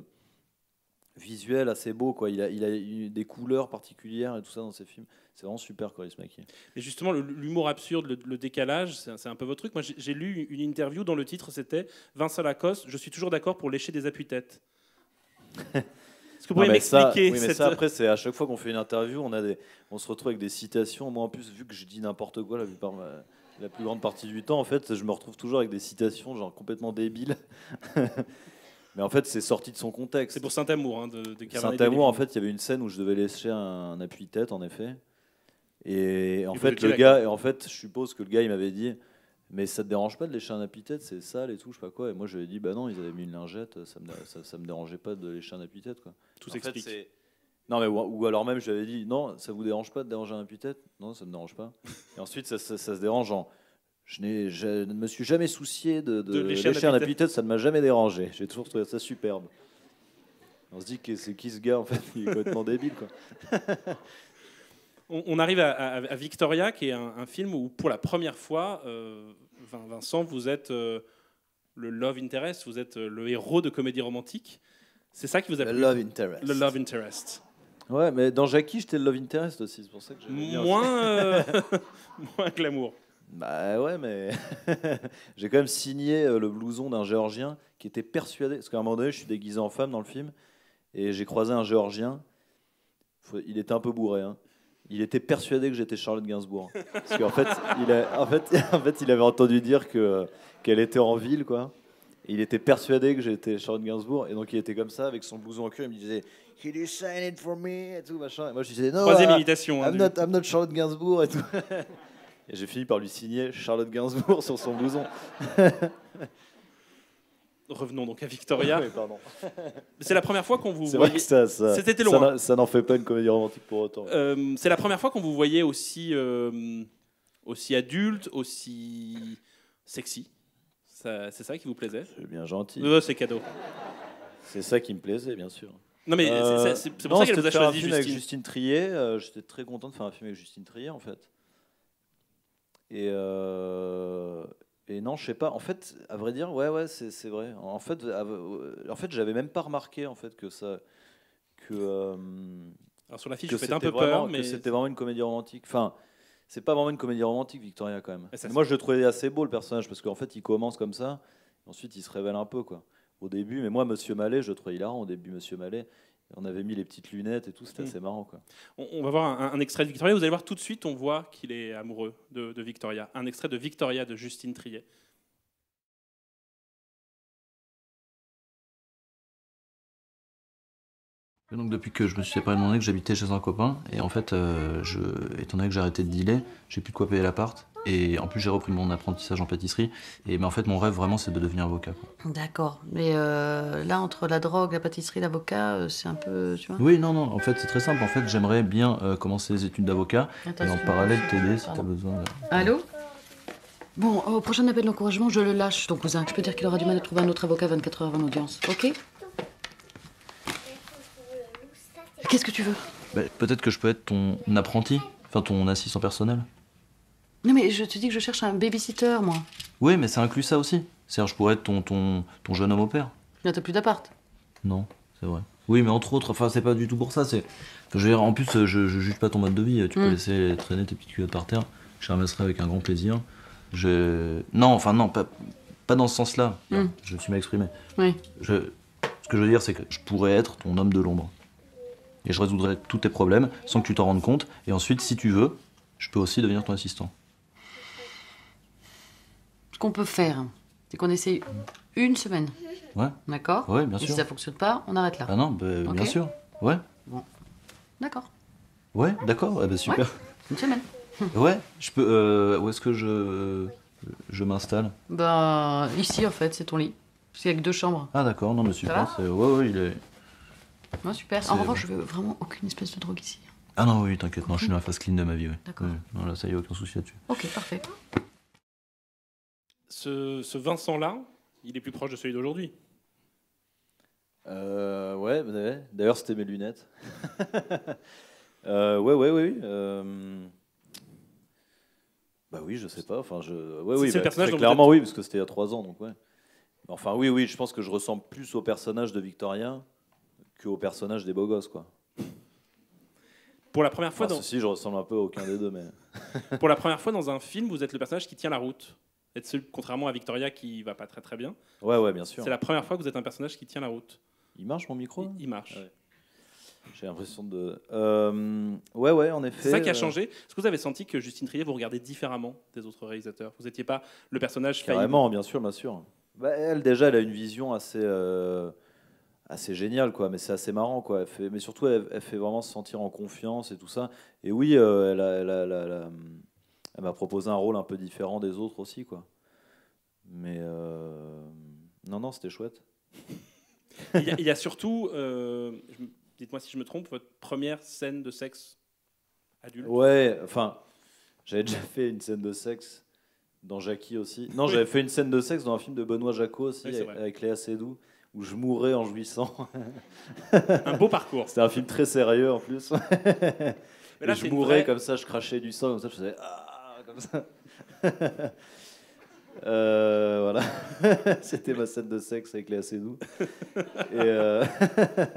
visuel assez beau quoi. Il a, il a eu des couleurs particulières et tout ça dans ses films. C'est vraiment super Coris Maki. Et justement, le- l'humour absurde, le, le décalage, c'est c'est un peu votre truc. Moi, j'ai j'ai lu une interview dont le titre c'était Vincent Lacoste, je suis toujours d'accord pour lécher des appuis-têtes. Est-ce que vous Non, ça- m'expliquer oui, mais cette- ça, après, c'est à chaque fois qu'on fait une interview, on, a des, on se retrouve avec des citations. Moi, en plus, vu que je dis n'importe quoi la, plupart, la plus grande partie du temps, en fait, je me retrouve toujours avec des citations genre complètement débiles. mais en fait, c'est sorti de son contexte. C'est pour Saint-Amour, hein, de, de Saint-Amour, en fait, il y avait une scène où je devais lécher un, appui-tête, en effet. Et en fait, le gars, et en fait, je suppose que le gars, il m'avait dit, mais ça te dérange pas de lécher un appui-tête, c'est sale et tout, je sais pas quoi. Et moi, je lui ai dit, bah non, ils avaient mis une lingette, ça me, ça, ça me dérangeait pas de lécher un appui-tête, quoi. Tout s'explique. non, mais ou, ou alors même, je lui avais dit, non, ça vous dérange pas de déranger un appui-tête? Non, ça me dérange pas. et ensuite, ça, ça- ça se dérange en. Je, n'ai- je ne me suis jamais soucié de, de De lécher lécher, un appui-tête, ça ne m'a jamais dérangé. J'ai toujours trouvé ça superbe. On se dit que c'est qui ce gars en fait? Il est complètement débile quoi. On, on arrive à, à- à Victoria, qui est un, un film où, pour la première fois, euh, Vin- Vincent, vous êtes euh, le love interest, vous êtes euh, le héros de comédie romantique. C'est ça qui vous a Le plu love interest. Le love interest. Ouais, mais dans Jackie, j'étais le love interest aussi, c'est pour ça que. Moins, euh, moins glamour. Bah ouais, mais j'ai quand même signé le blouson d'un Géorgien qui était persuadé. Parce qu'à un moment donné, je suis déguisé en femme dans le film et j'ai croisé un Géorgien. Il était un peu bourré. hein. Il était persuadé que j'étais Charlotte Gainsbourg. Parce qu'en fait, il a- en fait, en fait, il avait entendu dire que qu'elle était en ville, quoi. Et il était persuadé que j'étais Charlotte Gainsbourg et donc il était comme ça avec son blouson en cuir. Il me disait Can you sign it for me? Et tout machin. Et moi je disais non. Troisième ah, imitation, hein, I'm not, I'm not Charlotte Gainsbourg et tout. Et j'ai fini par lui signer Charlotte Gainsbourg sur son blouson. Revenons donc à Victoria. Oui, pardon. C'est la première fois qu'on vous vrai voyait. que ça, ça, C'était n'a- ça n'en fait pas une comédie romantique pour autant. Euh, c'est la première fois qu'on vous voyait aussi, euh, aussi adulte, aussi sexy. C'est ça qui vous plaisait? C'est bien gentil. Euh, C'est cadeau. C'est ça qui me plaisait, bien sûr. Non, mais Euh, c'est- pour non, ça qu'elle vous a faire un choisi, film avec Justine. Trier. J'étais très content de faire un film avec Justine Trier, en fait. Et, euh, et non, je sais pas. En fait, à vrai dire, ouais, ouais, c'est vrai. En fait, euh, en fait, j'avais même pas remarqué en fait que ça, que. euh, Alors, sur l'affiche, que vous faites un peu peur, vraiment- mais- que c'était vraiment une comédie romantique. Enfin, c'est pas vraiment une comédie romantique, Victoria, quand même. Ça Mais Moi, je le trouvais assez beau le personnage parce qu'en fait, il commence comme ça, ensuite, il se révèle un peu, quoi. Au début, mais moi, Monsieur Mallet, je le trouvais hilarant. Au début, Monsieur Mallet, on avait mis les petites lunettes et tout, c'était Mm. assez marrant, quoi. On, on va voir un, un extrait de Victoria. Vous allez voir tout de suite, on voit qu'il est amoureux de, de Victoria. Un extrait de Victoria de Justine Trier. Donc depuis que je me suis séparé de mon ex, j'habitais chez un copain et en fait, euh, je, étant donné que j'ai arrêté de dealer, j'ai plus de quoi payer l'appart et en plus j'ai repris mon apprentissage en pâtisserie et mais en fait mon rêve vraiment c'est de devenir avocat. D'accord. Mais euh, là, entre la drogue, la pâtisserie, l'avocat, euh, c'est un peu. Tu vois? Oui non non, en fait c'est très simple. En fait j'aimerais bien euh, commencer les études d'avocat et en parallèle t'aider si t'as besoin. de- Allô? Bon, au prochain appel d'encouragement, je le lâche, ton cousin. Je peux dire qu'il aura du mal à trouver un autre avocat 24 heures avant l'audience. Ok? Qu'est-ce que tu veux? Bah, Peut-être que je peux être ton apprenti, enfin ton assistant personnel. Non, mais je te dis que je cherche un babysitter, moi. Oui mais ça inclut ça aussi. C'est-à-dire je pourrais être ton, ton, ton jeune homme au père. Là, t'as plus d'appart. Non, c'est vrai. Oui, mais entre autres, enfin, c'est pas du tout pour ça. C'est, je veux dire, en plus, je, je juge pas ton mode de vie. Tu peux Mm. laisser traîner tes petites culottes par terre. Je les ramasserai avec un grand plaisir. Je, non, enfin non, pas, pas dans ce sens-là. Mm. Je me suis mal exprimé. Oui. Je, ce que je veux dire, c'est que je pourrais être ton homme de l'ombre. Et je résoudrais tous tes problèmes sans que tu t'en rendes compte. Et ensuite, si tu veux, je peux aussi devenir ton assistant. Ce qu'on peut faire, c'est qu'on essaye une semaine. Ouais. D'accord? Ouais, bien Et sûr. si ça fonctionne pas, on arrête là. Ah non, bah, bien sûr. Ouais. D'accord. Ouais, d'accord. Eh ben, super. Ouais. Une semaine. Ouais, je peux. euh, où est-ce que je je m'installe? Bah, ici, en fait, c'est ton lit. Parce qu'il y a que deux chambres. Ah d'accord, non mais super. c'est- Ouais ouais, il est. Ouais, super. En revanche, je veux vraiment aucune espèce de drogue ici. Ah non oui, t'inquiète, non, je suis dans la phase clean de ma vie. Ouais. D'accord. Non là, ça y est, aucun souci là-dessus. Ok, parfait. Ce, ce Vincent-là, il est plus proche de celui d'aujourd'hui. Euh, ouais, bah ouais. d'ailleurs, c'était mes lunettes. euh, ouais, ouais, ouais, oui. euh, Bah oui, je sais pas. Enfin, je. Ouais, C'est- oui, bah, personnage très clairement, oui, parce que c'était il y a trois ans, donc ouais. Enfin, oui, oui, je pense que je ressemble plus au personnage de Victoria qu'au personnage des beaux gosses, quoi. Pour la première fois, Enfin, dans, ceci, je ressemble un peu à aucun des deux, mais. pour la première fois dans un film, vous êtes le personnage qui tient la route. Contrairement à Victoria qui va pas très très bien. Ouais, ouais, bien sûr. C'est la première fois que vous êtes un personnage qui tient la route. Il marche mon micro là Il, il marche. Ouais. J'ai l'impression de. Euh, ouais, ouais, en effet. C'est ça qui a euh, changé. Est-ce que vous avez senti que Justine Trier vous regardait différemment des autres réalisateurs? Vous n'étiez pas le personnage. Carrément, bien sûr, bien sûr. Bah, elle, déjà, elle a une vision assez, euh, assez géniale, quoi. Mais c'est assez marrant, quoi. Elle fait, mais surtout, elle, elle fait vraiment se sentir en confiance et tout ça. Et oui, euh, elle, a- elle m'a proposé un rôle un peu différent des autres aussi, quoi. Mais euh, non, non, c'était chouette. il, y a, il y a surtout, euh, dites-moi si je me trompe, votre première scène de sexe adulte? Ouais, enfin, j'avais déjà fait une scène de sexe dans Jackie aussi. Non, Oui. j'avais fait une scène de sexe dans un film de Benoît Jacot aussi, Oui, avec, avec Léa Seydoux, où je mourais en jouissant. Un beau parcours. C'était un film très sérieux en plus. Mais là, Et c'est je mourais vraie- comme ça, je crachais du sang comme ça, je faisais ah comme ça. Euh, voilà, c'était ma scène de sexe avec Léa Seydoux. Et, euh,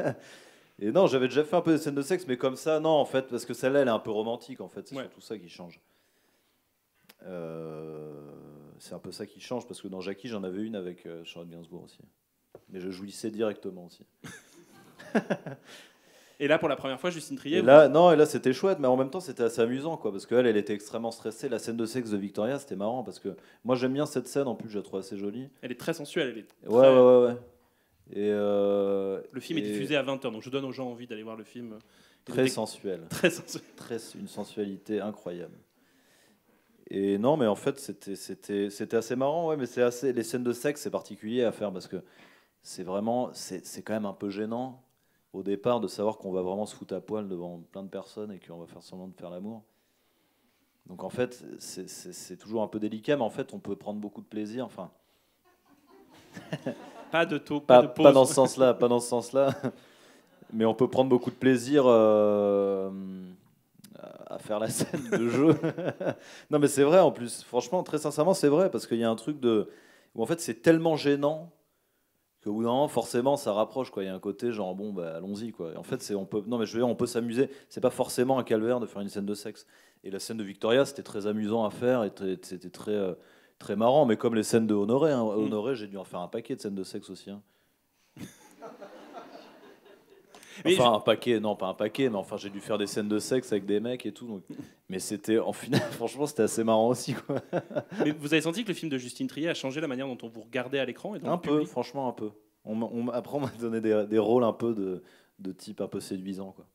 et non, j'avais déjà fait un peu des scènes de sexe, mais comme ça, non, en fait, parce que celle-là, elle est un peu romantique, en fait. C'est Ouais. surtout ça qui change. Euh, c'est un peu ça qui change, parce que dans Jackie, j'en avais une avec Charlotte Gainsbourg aussi. Mais je jouissais directement aussi. Et là, pour la première fois, Justine Trier. Et vous- là, non, et là c'était chouette, mais en même temps c'était assez amusant, quoi, parce qu'elle, elle était extrêmement stressée. La scène de sexe de Victoria, c'était marrant, parce que moi j'aime bien cette scène, en plus je la trouve assez jolie. Elle est très sensuelle. Elle est Ouais, très- ouais, ouais, ouais. Et euh, Le film est diffusé à 20h, donc je donne aux gens envie d'aller voir le film. Il Très était- sensuel. Très sensuel. Très, une sensualité incroyable. Et non, mais en fait c'était assez marrant, ouais, mais c'est assez. Les scènes de sexe, c'est particulier à faire, parce que c'est vraiment. C'est, quand même un peu gênant au départ de savoir qu'on va vraiment se foutre à poil devant plein de personnes et qu'on va faire semblant de faire l'amour. Donc en fait, c'est, toujours un peu délicat, mais en fait, on peut prendre beaucoup de plaisir. Enfin, Pas de taux, pas, pas, de pause. pas dans ce sens-là, pas dans ce sens-là. Mais on peut prendre beaucoup de plaisir euh, à faire la scène de jeu. non, mais c'est vrai en plus. Franchement, très sincèrement, c'est vrai parce qu'il y a un truc de où en fait c'est tellement gênant d'un moment, forcément, ça rapproche. Quoi. Il y a un côté genre bon, bah, allons-y. Quoi. En fait, c'est on peut non, mais je veux dire, on peut s'amuser. C'est pas forcément un calvaire de faire une scène de sexe. Et la scène de Victoria, c'était très amusant à faire et c'était très euh, très marrant. Mais comme les scènes de Honoré, hein. Honoré, j'ai dû en faire un paquet de scènes de sexe aussi. hein. Mais Enfin, un paquet, non, pas un paquet, mais enfin, j'ai dû faire des scènes de sexe avec des mecs et tout. donc- Mais c'était, en final, franchement, c'était assez marrant aussi, quoi. Mais vous avez senti que le film de Justine Trier a changé la manière dont on vous regardait à l'écran et Un peu, public? franchement, un peu. On, on après, on m'a donné des, des rôles un peu de, de type un peu séduisant, quoi.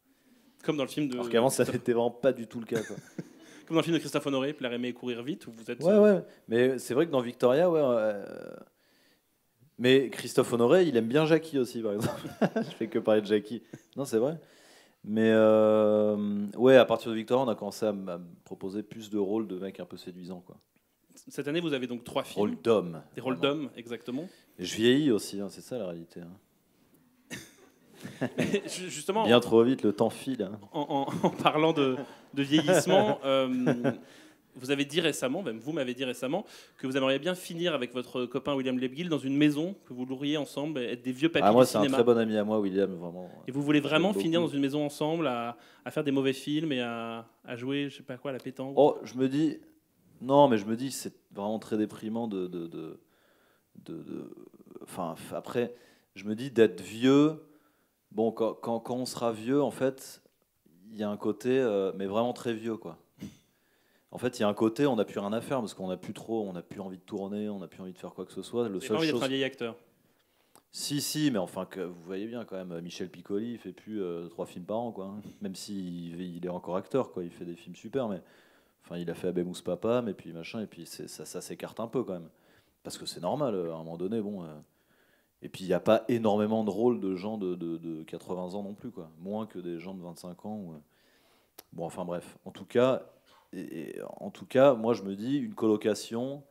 Comme dans le film de. Alors qu'avant, ça n'était vraiment pas du tout le cas, quoi. Comme dans le film de Christophe Honoré, Plaire aimer courir vite, où vous êtes. Ouais, ouais. Mais c'est vrai que dans Victoria, ouais. euh, Mais Christophe Honoré, il aime bien Jackie aussi, par exemple. Je fais que parler de Jackie. Non, c'est vrai. Mais euh, ouais, à partir de Victoria, on a commencé à me proposer plus de rôles de mecs un peu séduisants, quoi. Cette année, vous avez donc trois films. Rôles d'hommes. Des rôles d'hommes, exactement. Et je vieillis aussi, hein, c'est ça la réalité. hein. Ju- Justement. Bien trop vite, le temps file. hein. en, en- en parlant de, de vieillissement, euh, vous avez dit récemment, même vous m'avez dit récemment, que vous aimeriez bien finir avec votre copain William Lebguil dans une maison, que vous loueriez ensemble, être des vieux papiers Ah, moi, c'est un très bon ami à moi, William, vraiment. Et vous voulez vraiment finir dans une maison ensemble, à, à faire des mauvais films et à, à jouer, je sais pas quoi, à la pétanque Oh, je me dis. Non, mais je me dis, c'est vraiment très déprimant de. de, de, de- de- Enfin, après, je me dis d'être vieux. Bon, quand, quand, quand on sera vieux, en fait, il y a un côté, euh, mais vraiment très vieux, quoi. En fait, il y a un côté, on n'a plus rien à faire parce qu'on n'a plus trop, on n'a plus envie de tourner, on n'a plus envie de faire quoi que ce soit. Le seul pas envie d'être un vieil acteur Si, si, mais enfin, que, vous voyez bien quand même, Michel Piccoli, il fait plus euh, trois films par an, quoi. hein. Même s'il il est encore acteur, quoi. Il fait des films super, mais enfin, il a fait Abemous Papa, mais puis machin, et puis ça, ça s'écarte un peu quand même. Parce que c'est normal, euh, à un moment donné, bon. euh, Et puis il n'y a pas énormément de rôles de gens de, de- de 80 ans non plus, quoi. Moins que des gens de 25 ans. ou. Bon, enfin bref. En tout cas, et- et en tout cas, moi je me dis une colocation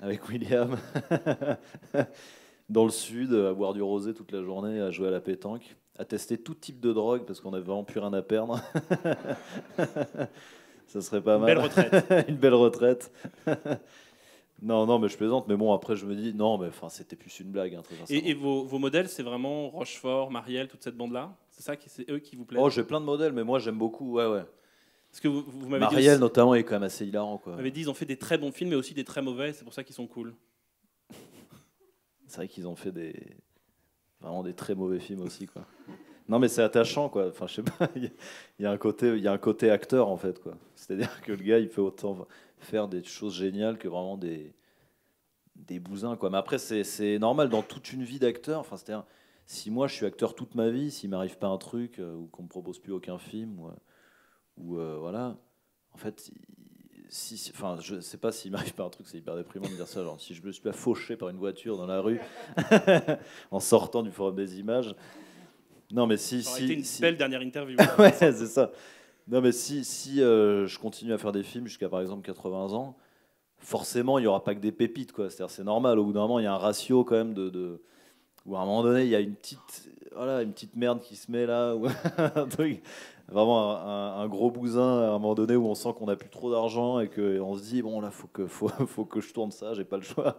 avec William dans le sud, à boire du rosé toute la journée, à jouer à la pétanque, à tester tout type de drogue parce qu'on n'avait vraiment plus rien à perdre. Ça serait pas Une mal. belle retraite. une belle retraite. non, non, mais je plaisante. Mais bon, après, je me dis, non, mais enfin, c'était plus une blague. hein, très. Et, et vos, vos modèles, c'est vraiment Rochefort, Marielle, toute cette bande-là? C'est ça, qui- c'est eux qui vous plaisent? Oh, j'ai plein de modèles, mais moi, j'aime beaucoup. Ouais, ouais. Parce que vous, vous m'avez dit Marielle, notamment, est quand même assez hilarant. Quoi. vous m'avez dit ils ont fait des très bons films, mais aussi des très mauvais, c'est pour ça qu'ils sont cool. C'est vrai qu'ils ont fait des vraiment des très mauvais films aussi quoi. Non mais c'est attachant quoi. Enfin je sais pas, il y a- un côté il y a un côté acteur en fait quoi. C'est-à-dire que le gars il peut autant faire des choses géniales que vraiment des des bousins quoi. Mais après c'est normal dans toute une vie d'acteur. Enfin c'est-à-dire si moi je suis acteur toute ma vie, s'il m'arrive pas un truc euh, ou qu'on me propose plus aucun film ou, ou euh, voilà, en fait si, enfin, je sais pas s'il m'arrive pas un truc, c'est hyper déprimant de dire ça. Genre, si je me suis pas fauché par une voiture dans la rue en sortant du forum des images. Non, mais si. Ça si, été une si- belle dernière interview. ouais, c'est ça. Non, mais si, si euh, je continue à faire des films jusqu'à par exemple 80 ans, forcément, il y aura pas que des pépites, quoi. C'est-à-dire, c'est normal. Au bout d'un moment, il y a un ratio quand même de, de, où à un moment donné, il y a une petite, voilà, une petite merde qui se met là, ou un truc, vraiment un, gros bousin à un moment donné où on sent qu'on n'a plus trop d'argent et qu'on se dit, bon là, faut que, faut, faut que je tourne ça, j'ai pas le choix.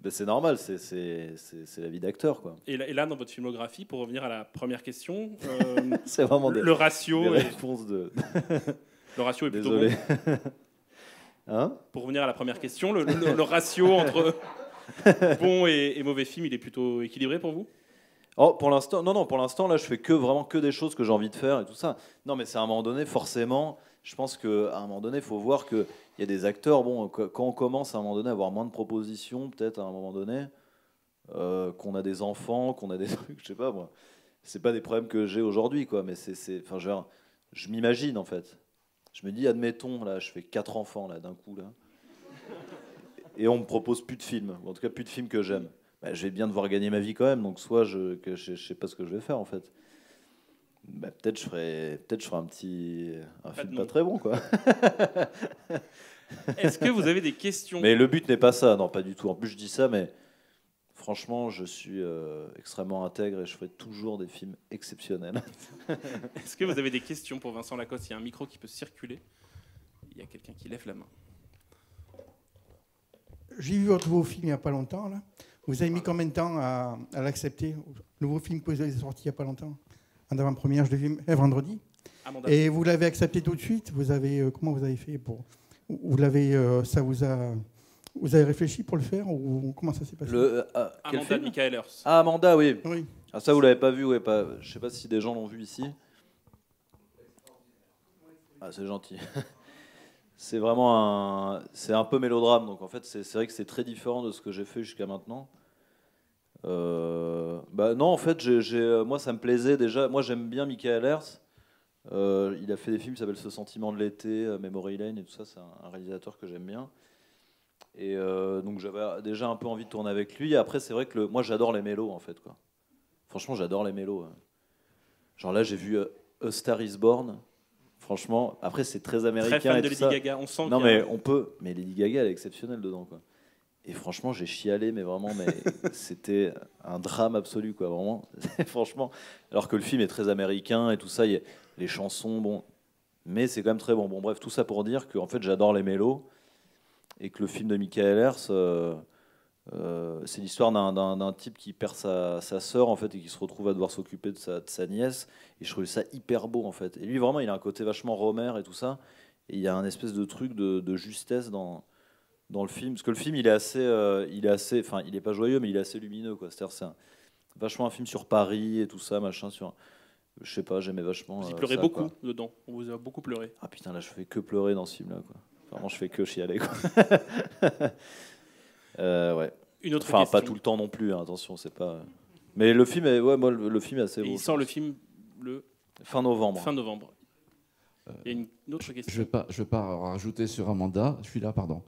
Ben, c'est normal, c'est- c'est c'est- c'est la vie d'acteur, quoi. Et là, et là, dans votre filmographie, pour revenir à la première question, euh, C'est vraiment des- le ratio des est, réponses de- le ratio est plutôt Désolé. bon. Hein? Pour revenir à la première question, le, le- le ratio entre bon et, et mauvais film, il est plutôt équilibré pour vous? Oh, pour l'instant, non, non, pour l'instant, là, je fais que vraiment que des choses que j'ai envie de faire et tout ça. Non, mais c'est à un moment donné, forcément, je pense qu'à un moment donné, il faut voir qu'il y a des acteurs, bon, qu- quand on commence à un moment donné à avoir moins de propositions, peut-être à un moment donné, euh, qu'on a des enfants, qu'on a des trucs, je sais pas moi. C'est pas des problèmes que j'ai aujourd'hui, quoi, mais c'est, enfin, je, je m'imagine en fait. Je me dis, admettons, là, je fais quatre enfants là d'un coup là, et on me propose plus de films, ou en tout cas plus de films que j'aime. Bah, je vais bien devoir gagner ma vie quand même, donc soit je, que je, je sais pas ce que je vais faire en fait. Bah, peut-être je ferai, peut-être je ferai un petit, un Pas film pas très bon quoi. Est-ce que vous avez des questions? Mais le but n'est pas ça, non, pas du tout. En plus, je dis ça, mais franchement, je suis euh, extrêmement intègre et je ferai toujours des films exceptionnels. Est-ce que vous avez des questions pour Vincent Lacoste? Il y a un micro qui peut circuler. Il y a quelqu'un qui lève la main. J'ai vu votre nouveau film il n'y a pas longtemps. Là. Vous avez mis combien de temps à, à l'accepter Le nouveau film que vous avez sorti il n'y a pas longtemps En avant-première, je l'ai vu euh, vendredi. Et vous l'avez accepté tout de suite Vous avez euh, comment vous avez fait pour Vous l'avez euh, ça vous a vous avez réfléchi pour le faire ou comment ça s'est passé Le, euh, ah, quel Amanda film Michaelers. Ah, Amanda, oui. Oui. Ah, ça, vous l'avez pas vu, ouais, pas. Je sais pas si des gens l'ont vu ici. Ah, c'est gentil. c'est vraiment un, c'est un peu mélodrame, donc en fait, c'est c'est vrai que c'est très différent de ce que j'ai fait jusqu'à maintenant. Euh, bah non, en fait, euh, moi, ça me plaisait déjà. Moi, j'aime bien Michael Hers. Euh, il a fait des films qui s'appellent Ce sentiment de l'été, Memory Lane et tout ça. C'est un, réalisateur que j'aime bien. Et euh, donc j'avais déjà un peu envie de tourner avec lui. Après, c'est vrai que le- moi, j'adore les mélos, en fait. Quoi. Franchement, j'adore les mélos. hein. Genre là, j'ai vu A Star Is Born. Franchement, après, c'est très américain. fan et de tout Lady ça. Gaga. On sent Non, mais on peut. Mais Lady Gaga, elle est exceptionnelle dedans, quoi. Et franchement, j'ai chialé, mais vraiment, mais c'était un drame absolu, quoi. Vraiment, franchement. Alors que le film est très américain et tout ça, y a les chansons, bon, mais c'est quand même très bon. Bon, bref, tout ça pour dire que en fait, j'adore les mélos et que le film de Michael Hers, euh, euh, c'est l'histoire d'un- type qui perd sa, sa sœur en fait et qui se retrouve à devoir s'occuper de sa, de sa nièce. Et je trouvais ça hyper beau en fait. Et lui, vraiment, il a un côté vachement Romer et tout ça. Et il y a un espèce de truc de, de justesse dans dans le film, parce que le film, il est assez, euh, il est assez, enfin, il est pas joyeux, mais il est assez lumineux, quoi. C'est-à-dire, c'est un- vachement un film sur Paris et tout ça, machin, sur, je sais pas, j'aimais vachement. Vous y euh, pleurez ça, beaucoup quoi. dedans. On vous a beaucoup pleuré. Ah putain, là, je fais que pleurer dans ce film-là, quoi. Vraiment, je fais que chialer, quoi. Euh, ouais. Une autre enfin, pas tout le temps non plus, hein, attention, c'est pas. Mais le film, est, ouais, moi, le, le film est assez Et beau. il sort le film le fin novembre. fin novembre. Il y a une, une autre question. Je ne vais, pas- je vais pas rajouter sur Amanda, je suis là, pardon.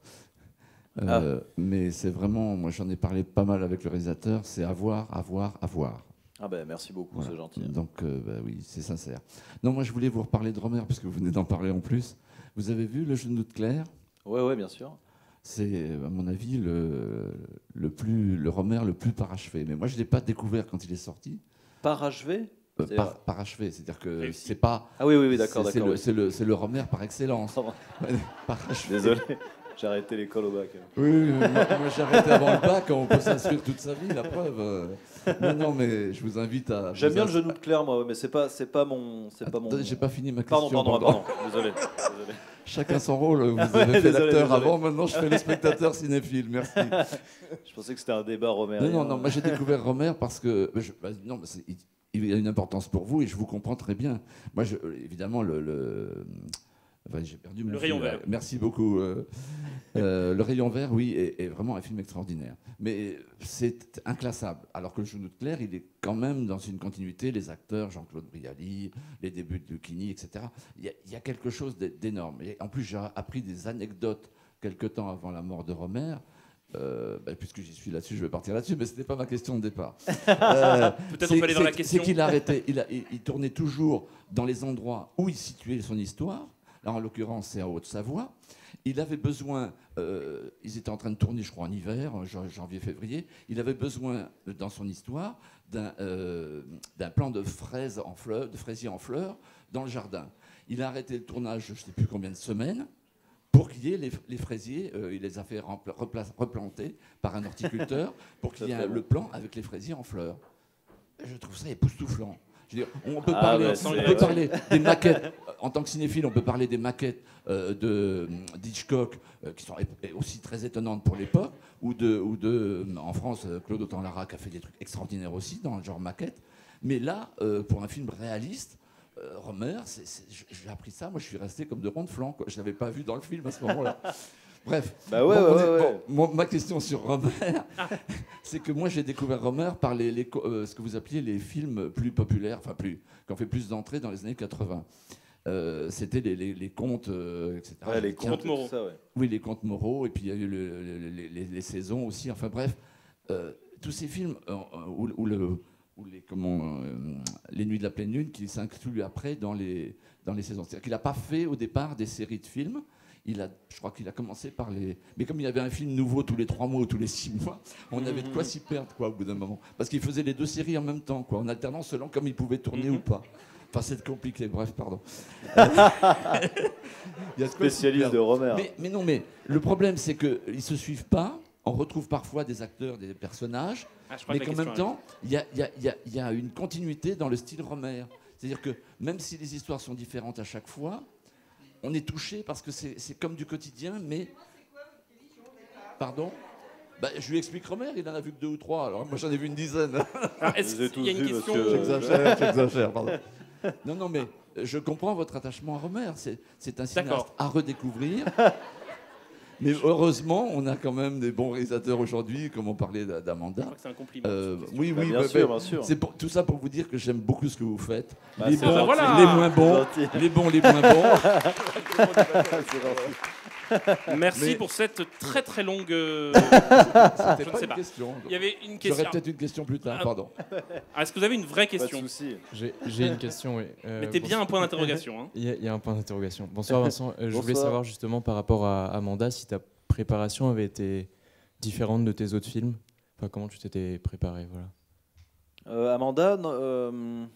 Euh, Mais c'est vraiment, moi j'en ai parlé pas mal avec le réalisateur, c'est à voir, à voir, à voir. Ah ben merci beaucoup, Voilà. c'est gentil. Donc euh, bah oui, c'est sincère. Non, moi je voulais vous reparler de Romer, parce que vous venez d'en parler en plus. Vous avez vu Le genou de Claire? Ouais, ouais, bien sûr. C'est, à mon avis, le, le, plus, le Romer le plus parachevé. Mais moi je ne l'ai pas découvert quand il est sorti. Parachevé? Euh, par- parachevé, c'est-à-dire que c'est pas. Ah oui, oui, oui, d'accord, c'est d'accord, le- oui. C'est le, c'est le Romer par excellence. Parachevé. Désolé, j'ai arrêté l'école au bac. Oui, oui, oui, moi, moi, j'ai arrêté avant le bac, on peut s'inscrire toute sa vie, la preuve. Non, non, mais je vous invite à. J'aime bien le genou de Claire, moi, ouais, mais c'est pas, c'est pas mon, c'est pas mon. J'ai pas fini ma question, pardon, pardon. pardon. Désolé. désolé. Chacun son rôle. Vous Ouais, avez fait désolé, l'acteur avant, maintenant je fais le spectateur cinéphile. Merci. Je pensais que c'était un débat Romer. Non, non, non, moi j'ai découvert Romer parce que. bah, je- bah, non, mais il, il a une importance pour vous et je vous comprends très bien. Moi, je, évidemment, le. le- enfin, j'ai perdu mon Le rayon vert. Merci beaucoup. euh, euh, le rayon vert, oui, est, est vraiment un film extraordinaire. Mais c'est inclassable. Alors que le genou de Claire, il est quand même dans une continuité. Les acteurs, Jean-Claude Brialy, les débuts de Lucchini, etc. Il y a, il y a quelque chose d'é- d'énorme. Et en plus, j'ai appris des anecdotes quelque temps avant la mort de Romer. Euh, bah, puisque j'y suis là-dessus, je vais partir là-dessus, mais ce n'était pas ma question de départ. Euh, Peut-être on peut aller dans la question. C'est qu'il a arrêté, il, a- il- il tournait toujours dans les endroits où il situait son histoire. Là, en l'occurrence, c'est en Haute-Savoie. Il avait besoin, euh, ils étaient en train de tourner, je crois, en hiver, en janvier-février. Il avait besoin, euh, dans son histoire, d'un euh, d'un plan de fraises en fleurs, de fraisiers en fleurs dans le jardin. Il a arrêté le tournage, je ne sais plus combien de semaines, pour qu'il y ait les, les fraisiers, euh, il les a fait replanter par un horticulteur, pour qu'il y ait le plan avec les fraisiers en fleurs. Je trouve ça époustouflant. Je veux dire, on peut Ah, parler, bah, on peut parler des maquettes. En tant que cinéphile, on peut parler des maquettes euh, de d'Hitchcock euh, qui sont aussi très étonnantes pour l'époque, ou de, ou de, en France, euh, Claude Autant-Lara qui a fait des trucs extraordinaires aussi dans le genre maquette. Mais là, euh, pour un film réaliste, euh, Romer, j'ai appris ça. Moi, je suis resté comme de rond de flanc. quoi. Je l'avais pas vu dans le film à ce moment-là. Bref. Bah ouais, Bon, ouais, on est- ouais, bon, ouais. mon- ma question sur Romer, c'est que moi j'ai découvert Romer par les, euh, ce que vous appeliez les films plus populaires, enfin plus, qui ont fait plus d'entrées dans les années 80. Euh, C'était les, les- les contes, euh, etc. Ouais, les contes moraux. ça, ouais. Oui, les contes moraux, et puis il y a eu le- le- le- les, les saisons aussi. Enfin bref, euh, tous ces films euh, où, où le, où les, comment, euh, les Nuits de la pleine lune, qui s'incluent après dans les, dans les saisons. C'est-à-dire qu'il n'a pas fait au départ des séries de films. Il a, je crois qu'il a commencé par les. Mais comme il y avait un film nouveau tous les trois mois ou tous les six mois, on avait de quoi s'y perdre quoi, au bout d'un moment. Parce qu'il faisait les deux séries en même temps, quoi, en alternant selon comme il pouvait tourner ou pas. Enfin, c'est compliqué, bref, pardon. Il y a Spécialiste de Romer. Mais, mais non, mais le problème, c'est qu'ils ne se suivent pas. On retrouve parfois des acteurs, des personnages, Ah, mais qu'en même temps, il y y a une continuité dans le style Romer. C'est-à-dire que même si les histoires sont différentes à chaque fois, on est touché parce que c'est comme du quotidien, mais. Pardon? Bah, je lui explique Romer, il en a vu que deux ou trois, alors moi j'en ai vu une dizaine. Alors, est-ce qu'il y a une question J'exagère, j'exagère, pardon. Non, non, mais je comprends votre attachement à Romer. C'est, un cinéaste à redécouvrir. Mais heureusement, on a quand même des bons réalisateurs aujourd'hui, comme on parlait d'A- d'Amanda. c'est un compliment, Euh, question. oui, Bah, oui, bien bah, sûr, bah, bien sûr. C'est pour, tout ça pour vous dire que j'aime beaucoup ce que vous faites. Bah, les bons. Voilà. les moins bons, les bons, les moins bons. Merci Mais- pour cette très très longue. euh, C'était je ne pas sais une pas. question. Il y avait une J'aurais question. peut-être une question plus tard, Ah, pardon. ah, Est-ce que vous avez une vraie Pas de question souci. J'ai j'ai une question, oui. Euh, Mettez bien un point d'interrogation. hein. Il y, a- il y a un point d'interrogation. Bonsoir Vincent. Euh, je voulais savoir justement par rapport à Amanda si ta préparation avait été différente de tes autres films. Enfin, comment tu t'étais préparé, voilà. Euh, Amanda, non,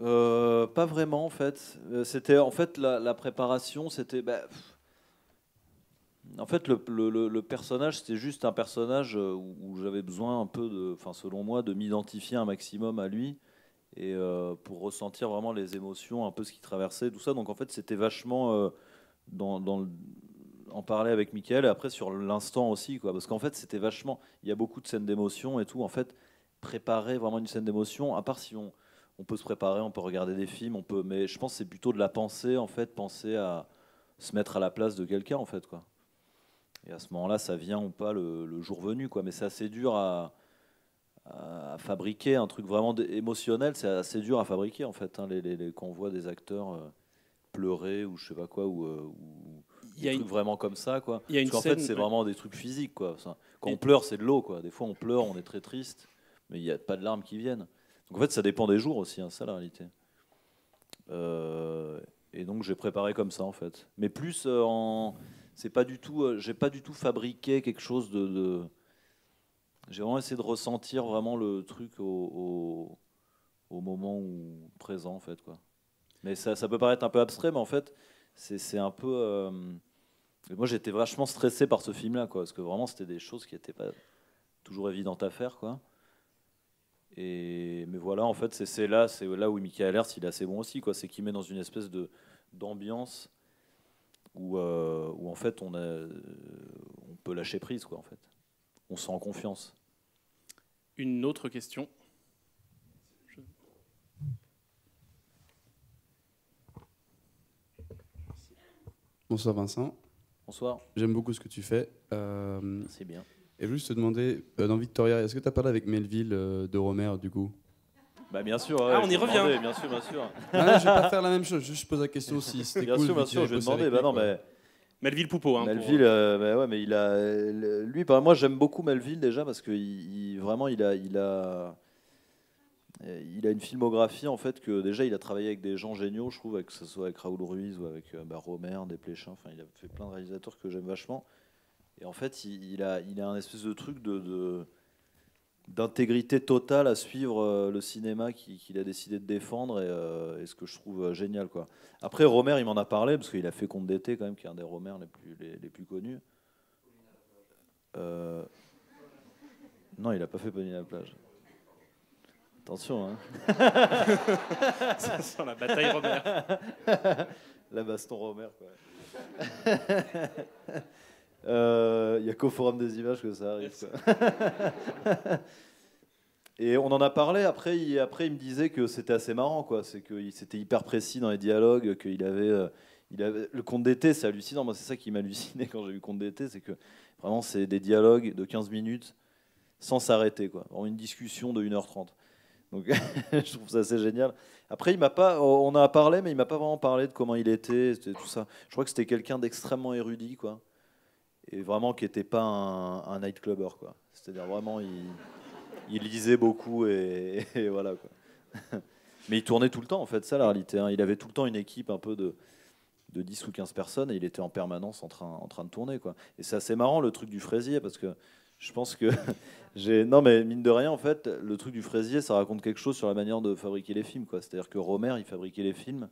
euh, pas vraiment en fait. Euh, C'était en fait la, préparation, c'était. bah, en fait, le, personnage, c'était juste un personnage euh, où, j'avais besoin un peu enfin selon moi, de m'identifier un maximum à lui et pour ressentir vraiment les émotions, un peu ce qui traversait, tout ça. Donc en fait, c'était vachement en parler avec Michael et après sur l'instant aussi, quoi. Parce qu'en fait, c'était vachement. Il y a beaucoup de scènes d'émotion et tout. En fait, préparer vraiment une scène d'émotion, à part si on, on peut se préparer, on peut regarder des films, on peut. Mais je pense que c'est plutôt de la pensée, en fait, penser à se mettre à la place de quelqu'un, en fait, quoi. Et à ce moment-là, ça vient ou pas le, le jour venu, quoi. Mais c'est assez dur à, à fabriquer un truc vraiment émotionnel. C'est assez dur à fabriquer, en fait. hein, les, les- les- quand on voit des acteurs euh, pleurer ou je sais pas quoi, ou, euh, ou Il y a des une- trucs vraiment comme ça, quoi. il y a une Parce qu'en scène- fait, c'est vraiment des trucs physiques, quoi. Quand on pleure, c'est de l'eau, quoi. Des fois, on pleure, on est très triste, mais il n'y a pas de larmes qui viennent. En fait, ça dépend des jours aussi, hein, ça la réalité. Euh, et donc j'ai préparé comme ça en fait. Mais plus euh, en, c'est pas du tout, euh, j'ai pas du tout fabriqué quelque chose de. J'ai vraiment essayé de ressentir vraiment le truc au, moment présent en fait quoi. Mais ça, ça peut paraître un peu abstrait, mais en fait c'est c'est un peu. euh, moi j'étais vachement stressé par ce film là quoi, parce que vraiment c'était des choses qui n'étaient pas toujours évidentes à faire quoi. Et, mais voilà, en fait, c'est- là, c'est là où Michael Hertz, il est assez bon aussi, quoi. C'est qu'il met dans une espèce de d'ambiance où, euh, où en fait on a, on peut lâcher prise, quoi. En fait, on se sent en confiance. Une autre question. Bonsoir Vincent. Bonsoir. J'aime beaucoup ce que tu fais. Euh, C'est bien. Et je voulais juste te demander, euh, dans Victoria, est-ce que tu as parlé avec Melville euh, de Romer du coup? Bah bien sûr. Ah, ouais, on y revient. demander, Bien sûr, bien sûr. Ah non, je vais pas faire la même chose, je pose la question si c'était Bien cool. sûr, bien sûr, je vais demander. Bah non, mais Melville Poupeau. Hein, pour- Melville, euh, bah ouais, mais il a, lui, par moi, j'aime beaucoup Melville déjà parce que il, il- vraiment, il a, il a, il a une filmographie en fait que déjà il a travaillé avec des gens géniaux, je trouve, avec- que ce soit avec Raoul Ruiz ou avec euh, bah, Romer, Desplechin. Enfin, il a fait plein de réalisateurs que j'aime vachement. Et en fait, il, il a, il a un espèce de truc de, d'intégrité totale à suivre euh, le cinéma qui- qu'il a décidé de défendre et, euh, et ce que je trouve euh, génial quoi. Après Romer, il m'en a parlé parce qu'il a fait Conte d'été quand même, qui est un des Romer les plus les, les plus connus. Euh, non, il a pas fait Pauline à la plage. Attention, hein. Ça sent la bataille Romer. la baston Romer, quoi. Euh, Il y a qu'au Forum des images que ça arrive. quoi. Et on en a parlé. Après, il, après, il me disait que c'était assez marrant, quoi. C'est qu'il c'était hyper précis dans les dialogues, qu'il avait, euh, il avait le conte d'été, c'est hallucinant. Moi, c'est ça qui m'a halluciné quand j'ai vu conte d'été, c'est que vraiment, c'est des dialogues de 15 minutes sans s'arrêter, quoi. Vraiment une discussion de 1h30. Donc, je trouve ça assez génial. Après, il m'a pas, on en a parlé, mais il m'a pas vraiment parlé de comment il était, tout ça. Je crois que c'était quelqu'un d'extrêmement érudit, quoi. Et vraiment qui n'était pas un, un nightclubber. C'est-à-dire vraiment, il, lisait beaucoup et, voilà, quoi. Mais il tournait tout le temps, en fait, ça la réalité. hein. Il avait tout le temps une équipe un peu de, de 10 ou 15 personnes et il était en permanence en train, en train de tourner, quoi. Et c'est assez marrant le truc du fraisier parce que je pense que. Non, mais mine de rien, en fait, le truc du fraisier, ça raconte quelque chose sur la manière de fabriquer les films. C'est-à-dire que Romer, il fabriquait les films,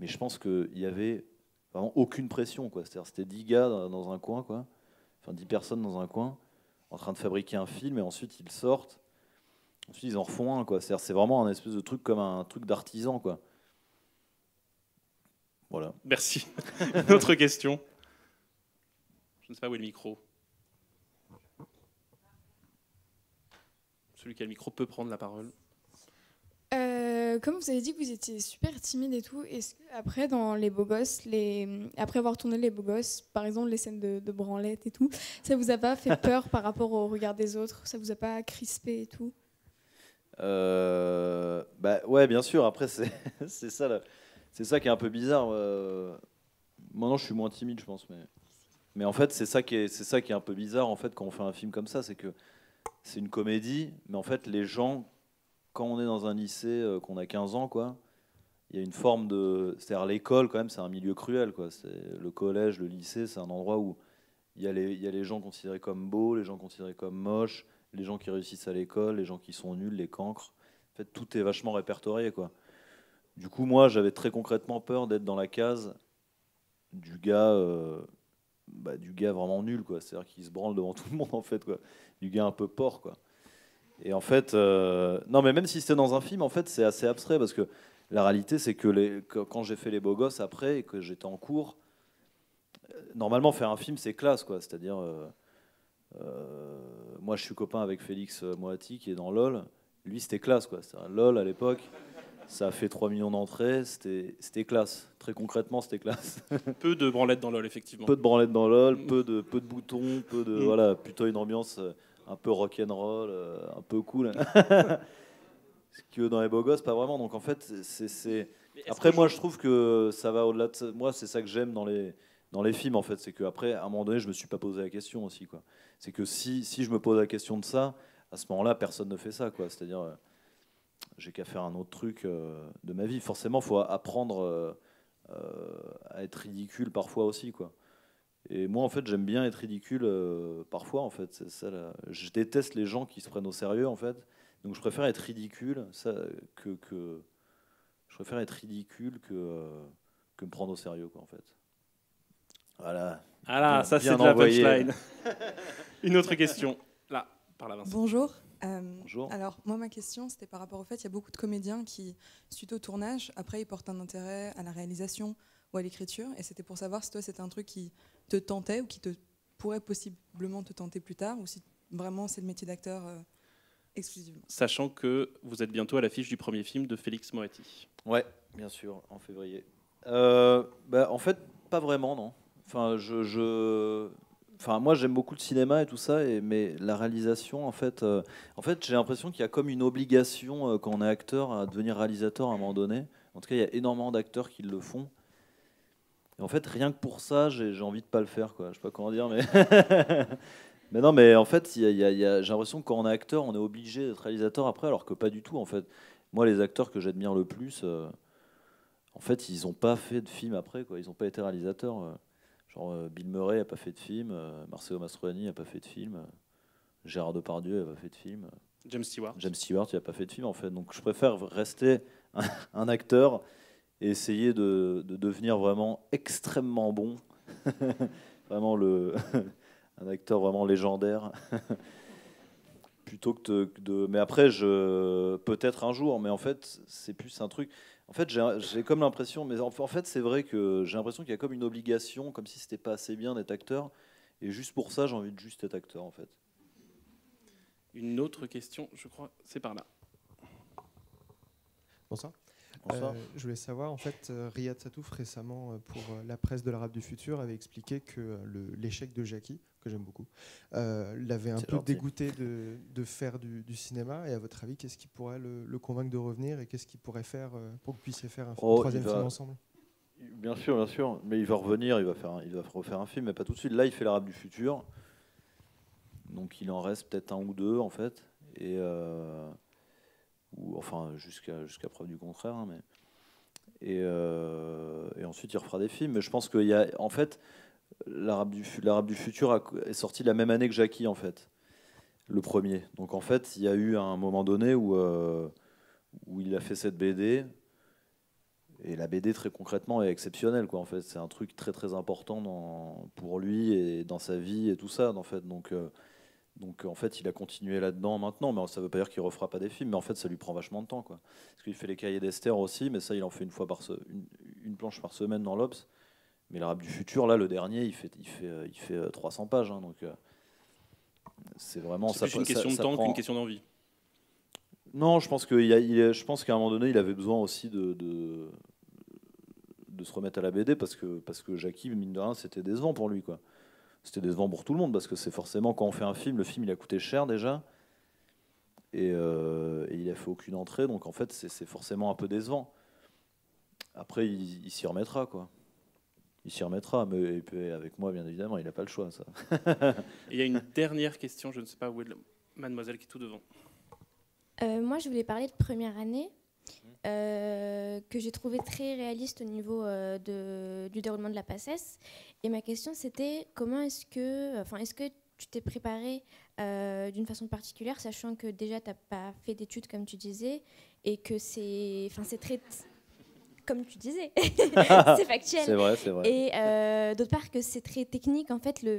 mais je pense qu'il y avait vraiment aucune pression, quoi. C'est-à-dire c'était 10 gars dans un coin, quoi. Enfin, 10 personnes dans un coin, en train de fabriquer un film, et ensuite ils sortent. Ensuite, ils en refont un, quoi. C'est-à-dire, c'est vraiment un espèce de truc comme un truc d'artisan, quoi. Voilà. Merci. Autre question. Je ne sais pas où est le micro. Celui qui a le micro peut prendre la parole. Euh, comme vous avez dit que vous étiez super timide et tout, est-ce que après dans les beaux gosses, les... après avoir tourné les beaux gosses, par exemple les scènes de, de branlette et tout, ça vous a pas fait peur par rapport au regard des autres? Ça vous a pas crispé et tout? Euh, bah ouais, bien sûr. Après, c'est ça, là. c'est ça qui est un peu bizarre. euh. Maintenant, je suis moins timide, je pense, mais mais en fait, c'est ça qui est c'est ça qui est un peu bizarre en fait quand on fait un film comme ça, c'est que c'est une comédie, mais en fait, les gens, quand on est dans un lycée, euh, qu'on a 15 ans, quoi, il y a une forme de, c'est-à-dire l'école quand même, c'est un milieu cruel, quoi. Le collège, le lycée, c'est un endroit où il y, a les, il y a les gens considérés comme beaux, les gens considérés comme moches, les gens qui réussissent à l'école, les gens qui sont nuls, les cancres. En fait, tout est vachement répertorié, quoi. Du coup, moi, j'avais très concrètement peur d'être dans la case du gars, euh, bah, du gars vraiment nul, quoi. C'est-à-dire qui se branle devant tout le monde, en fait, quoi. Du gars un peu porc, quoi. Et en fait, euh, non, mais même si c'était dans un film, en fait, c'est assez abstrait parce que la réalité, c'est que, les, que quand j'ai fait les beaux gosses après et que j'étais en cours, euh, normalement, faire un film, c'est classe, quoi. C'est-à-dire, euh, moi, je suis copain avec Félix Moati qui est dans LOL. Lui, c'était classe, quoi. Un LOL à l'époque. Ça a fait 3 millions d'entrées. C'était classe. Très concrètement, c'était classe. Peu de branlettes dans LOL, effectivement. peu de branlettes dans LOL, peu de, peu de boutons, peu de. Mm. Voilà, plutôt une ambiance un peu rock'n'roll, euh, un peu cool. Ce que dans les beaux gosses, pas vraiment. Donc en fait, c'est. Après, moi, je- trouve que ça va au-delà de ça. Moi, c'est ça que j'aime dans les, dans les films, en fait. C'est qu'après, à un moment donné, je me suis pas posé la question aussi. quoi. C'est que si, si je me pose la question de ça, à ce moment-là, personne ne fait ça. quoi. C'est-à-dire, euh, j'ai qu'à faire un autre truc euh, de ma vie. Forcément, il faut apprendre euh, à être ridicule parfois aussi. quoi. Et moi, en fait, j'aime bien être ridicule euh, parfois. En fait, c'est ça. la- Je déteste les gens qui se prennent au sérieux. En fait, donc je préfère être ridicule ça, que, que je préfère être ridicule que euh, que me prendre au sérieux, quoi. En fait. Voilà. Ah là, Bien- ça bien c'est de la envoyé. punchline. Une autre question. Là, par là, Vincent. Bonjour. Euh, Bonjour. Alors, moi, ma question, c'était par rapport au fait qu'il y a beaucoup de comédiens qui, suite au tournage, après, ils portent un intérêt à la réalisation ou à l'écriture. Et c'était pour savoir si toi, c'était un truc qui te tentait ou qui te pourrait possiblement te tenter plus tard, ou si vraiment c'est le métier d'acteur euh, exclusivement. Sachant que vous êtes bientôt à l'affiche du premier film de Félix Moati. Ouais, bien sûr, en février. Euh, bah, en fait, pas vraiment, non. Enfin, je, je- enfin, moi, j'aime beaucoup le cinéma et tout ça, et, mais la réalisation, en fait, euh, en fait, j'ai l'impression qu'il y a comme une obligation euh, quand on est acteur à devenir réalisateur à un moment donné. En tout cas, il y a énormément d'acteurs qui le font. Et en fait, rien que pour ça, j'ai envie de pas le faire, quoi. Je sais pas comment dire, mais Mais non, mais en fait, il y a- il y a- il y a- j'ai l'impression que quand on est acteur, on est obligé d'être réalisateur après, alors que pas du tout, en fait. Moi, les acteurs que j'admire le plus, euh, en fait, ils n'ont pas fait de film après, quoi. Ils n'ont pas été réalisateurs. euh. Genre, euh, Bill Murray n'a pas fait de film, Marcelo Mastroianni n'a pas fait de film, Gérard Depardieu n'a pas fait de film. James Stewart. James Stewart, il n'a pas fait de film, en fait. Donc, je préfère rester un acteur et essayer de, de devenir vraiment extrêmement bon. vraiment le un acteur vraiment légendaire. Plutôt que de, Mais après, je peut-être un jour, mais en fait, c'est plus un truc. En fait, j'ai j'ai comme l'impression, mais en, en fait, c'est vrai que j'ai l'impression qu'il y a comme une obligation, comme si c'était pas assez bien d'être acteur. Et juste pour ça, j'ai envie de juste être acteur, en fait. Une autre question, je crois, c'est par là. Bonsoir. Bonsoir. Euh, je voulais savoir, en fait, euh, Riyad Satouf récemment euh, pour la presse de l'Arabe du futur avait expliqué que l'échec de Jackie, que j'aime beaucoup, l'avait un peu gentil. dégoûté de, de faire du, du cinéma. Et à votre avis, qu'est-ce qui pourrait le, le convaincre de revenir et qu'est-ce qu'il pourrait faire pour que vous puissiez faire un, Oh, troisième va- film ensemble? Bien sûr, bien sûr. Mais il va revenir, il va, faire un- il va refaire un film, mais pas tout de suite. Là, il fait l'Arabe du futur. Donc il en reste peut-être un ou deux, en fait. Et, euh, enfin, jusqu'à jusqu'à preuve du contraire. hein, euh, et ensuite, il refera des films. Mais je pense qu'il y a. En fait, l'Arabe du, futur est sorti la même année que Jackie, en fait. Le premier. Donc en fait, il y a eu un moment donné où, euh, où il a fait cette BD. Et la BD, très concrètement, est exceptionnelle. Quoi, en fait. C'est un truc très très important pour lui et dans sa vie et tout ça. En fait. Donc, euh, donc en fait, il a continué là-dedans maintenant. Mais ça ne veut pas dire qu'il ne refera pas des films. Mais en fait, ça lui prend vachement de temps. Quoi. Parce qu'il fait les cahiers d'Esther aussi. Mais ça, il en fait une, fois par se- une, une planche par semaine dans l'Obs. Mais l'Arabe du futur, là, le dernier, il fait, il fait, euh, il fait euh, 300 pages. hein. donc euh, c'est vraiment... C'est plus une ça- question de ça temps prend- qu'une question d'envie. non, je pense qu'il y a- il je pense qu'à un moment donné, il avait besoin aussi de, de, de se remettre à la BD parce que, parce que Jackie, mine de rien, c'était décevant pour lui. quoi. C'était décevant pour tout le monde parce que c'est forcément quand on fait un film, le film il a coûté cher déjà et, euh, et il a fait aucune entrée, donc en fait c'est forcément un peu décevant. Après, il, il s'y remettra quoi. Il s'y remettra, mais et puis avec moi, bien évidemment, il n'a pas le choix. Ça. Il y a une dernière question, je ne sais pas où est le- mademoiselle qui est tout devant. Euh, moi, je voulais parler de première année, euh, que j'ai trouvé très réaliste au niveau euh, de, du déroulement de la PACES. Et ma question, c'était comment est-ce que, enfin, est-ce que tu t'es préparé euh, d'une façon particulière, sachant que déjà, tu n'as pas fait d'études, comme tu disais, et que c'est, enfin, c'est très comme tu disais, c'est factuel. C'est vrai, c'est vrai. Et euh, d'autre part que c'est très technique, en fait, le,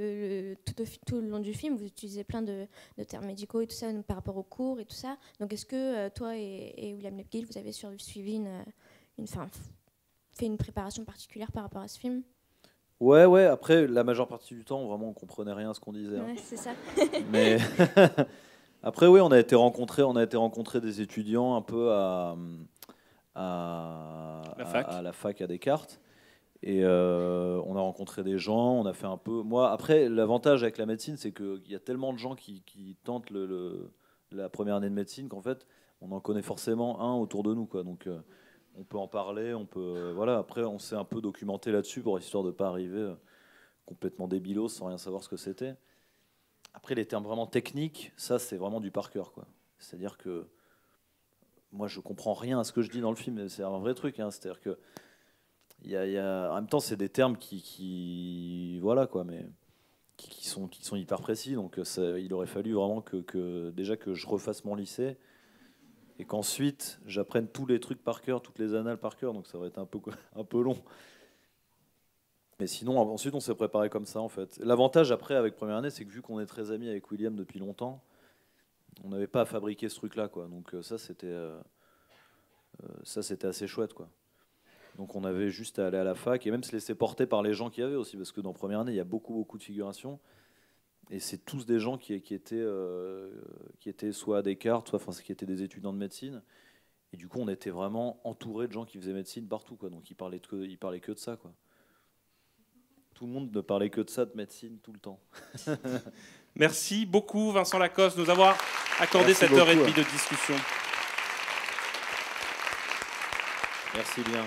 le- tout, au tout le long du film, vous utilisez plein de, de termes médicaux et tout ça par rapport aux cours et tout ça. Donc est-ce que euh, toi et, et William Lepgill, vous avez suivi une, une, fin, fait une préparation particulière par rapport à ce film? Ouais, ouais. Après, la majeure partie du temps, vraiment, on comprenait rien à ce qu'on disait. hein. Ouais, c'est ça. Mais après, oui, on a été rencontrer, on a été rencontrer des étudiants un peu à, à, La fac. à, à la fac à Descartes. Et euh, on a rencontré des gens, on a fait un peu. Moi, après, l'avantage avec la médecine, c'est qu'il y a tellement de gens qui, qui tentent le, le- la première année de médecine qu'en fait, on en connaît forcément un autour de nous, quoi. Donc, euh, on peut en parler, on peut. euh, voilà. Après, on s'est un peu documenté là-dessus pour histoire de pas arriver euh, complètement débilos sans rien savoir ce que c'était. Après, les termes vraiment techniques, ça, c'est vraiment du par cœur. C'est-à-dire que moi, je comprends rien à ce que je dis dans le film. mais C'est un vrai truc. hein. C'est-à-dire que y a, en même temps, c'est des termes qui, voilà, quoi, mais qui, sont hyper précis. Donc, euh, il aurait fallu vraiment que- déjà que je refasse mon lycée et qu'ensuite j'apprenne tous les trucs par cœur, toutes les annales par cœur. Donc, ça aurait été un peu un peu long. Mais sinon, ensuite, on s'est préparé comme ça, en fait. L'avantage, après, avec première année, c'est que vu qu'on est très amis avec William depuis longtemps, on n'avait pas à fabriquer ce truc-là, quoi. Donc euh, ça, c'était euh, euh, ça, c'était assez chouette, quoi. Donc on avait juste à aller à la fac et même se laisser porter par les gens qu'il y avait aussi, parce que dans première année, il y a beaucoup, beaucoup de figurations. Et c'est tous des gens qui, étaient, qui étaient soit à Descartes, soit enfin, qui étaient des étudiants de médecine. Et du coup, on était vraiment entouré de gens qui faisaient médecine partout, quoi. Donc ils parlaient, que, ils parlaient que de ça, quoi. Tout le monde ne parlait que de ça, de médecine, tout le temps. Merci beaucoup Vincent Lacoste de nous avoir accordé Merci cette heure et demie de discussion. Merci bien.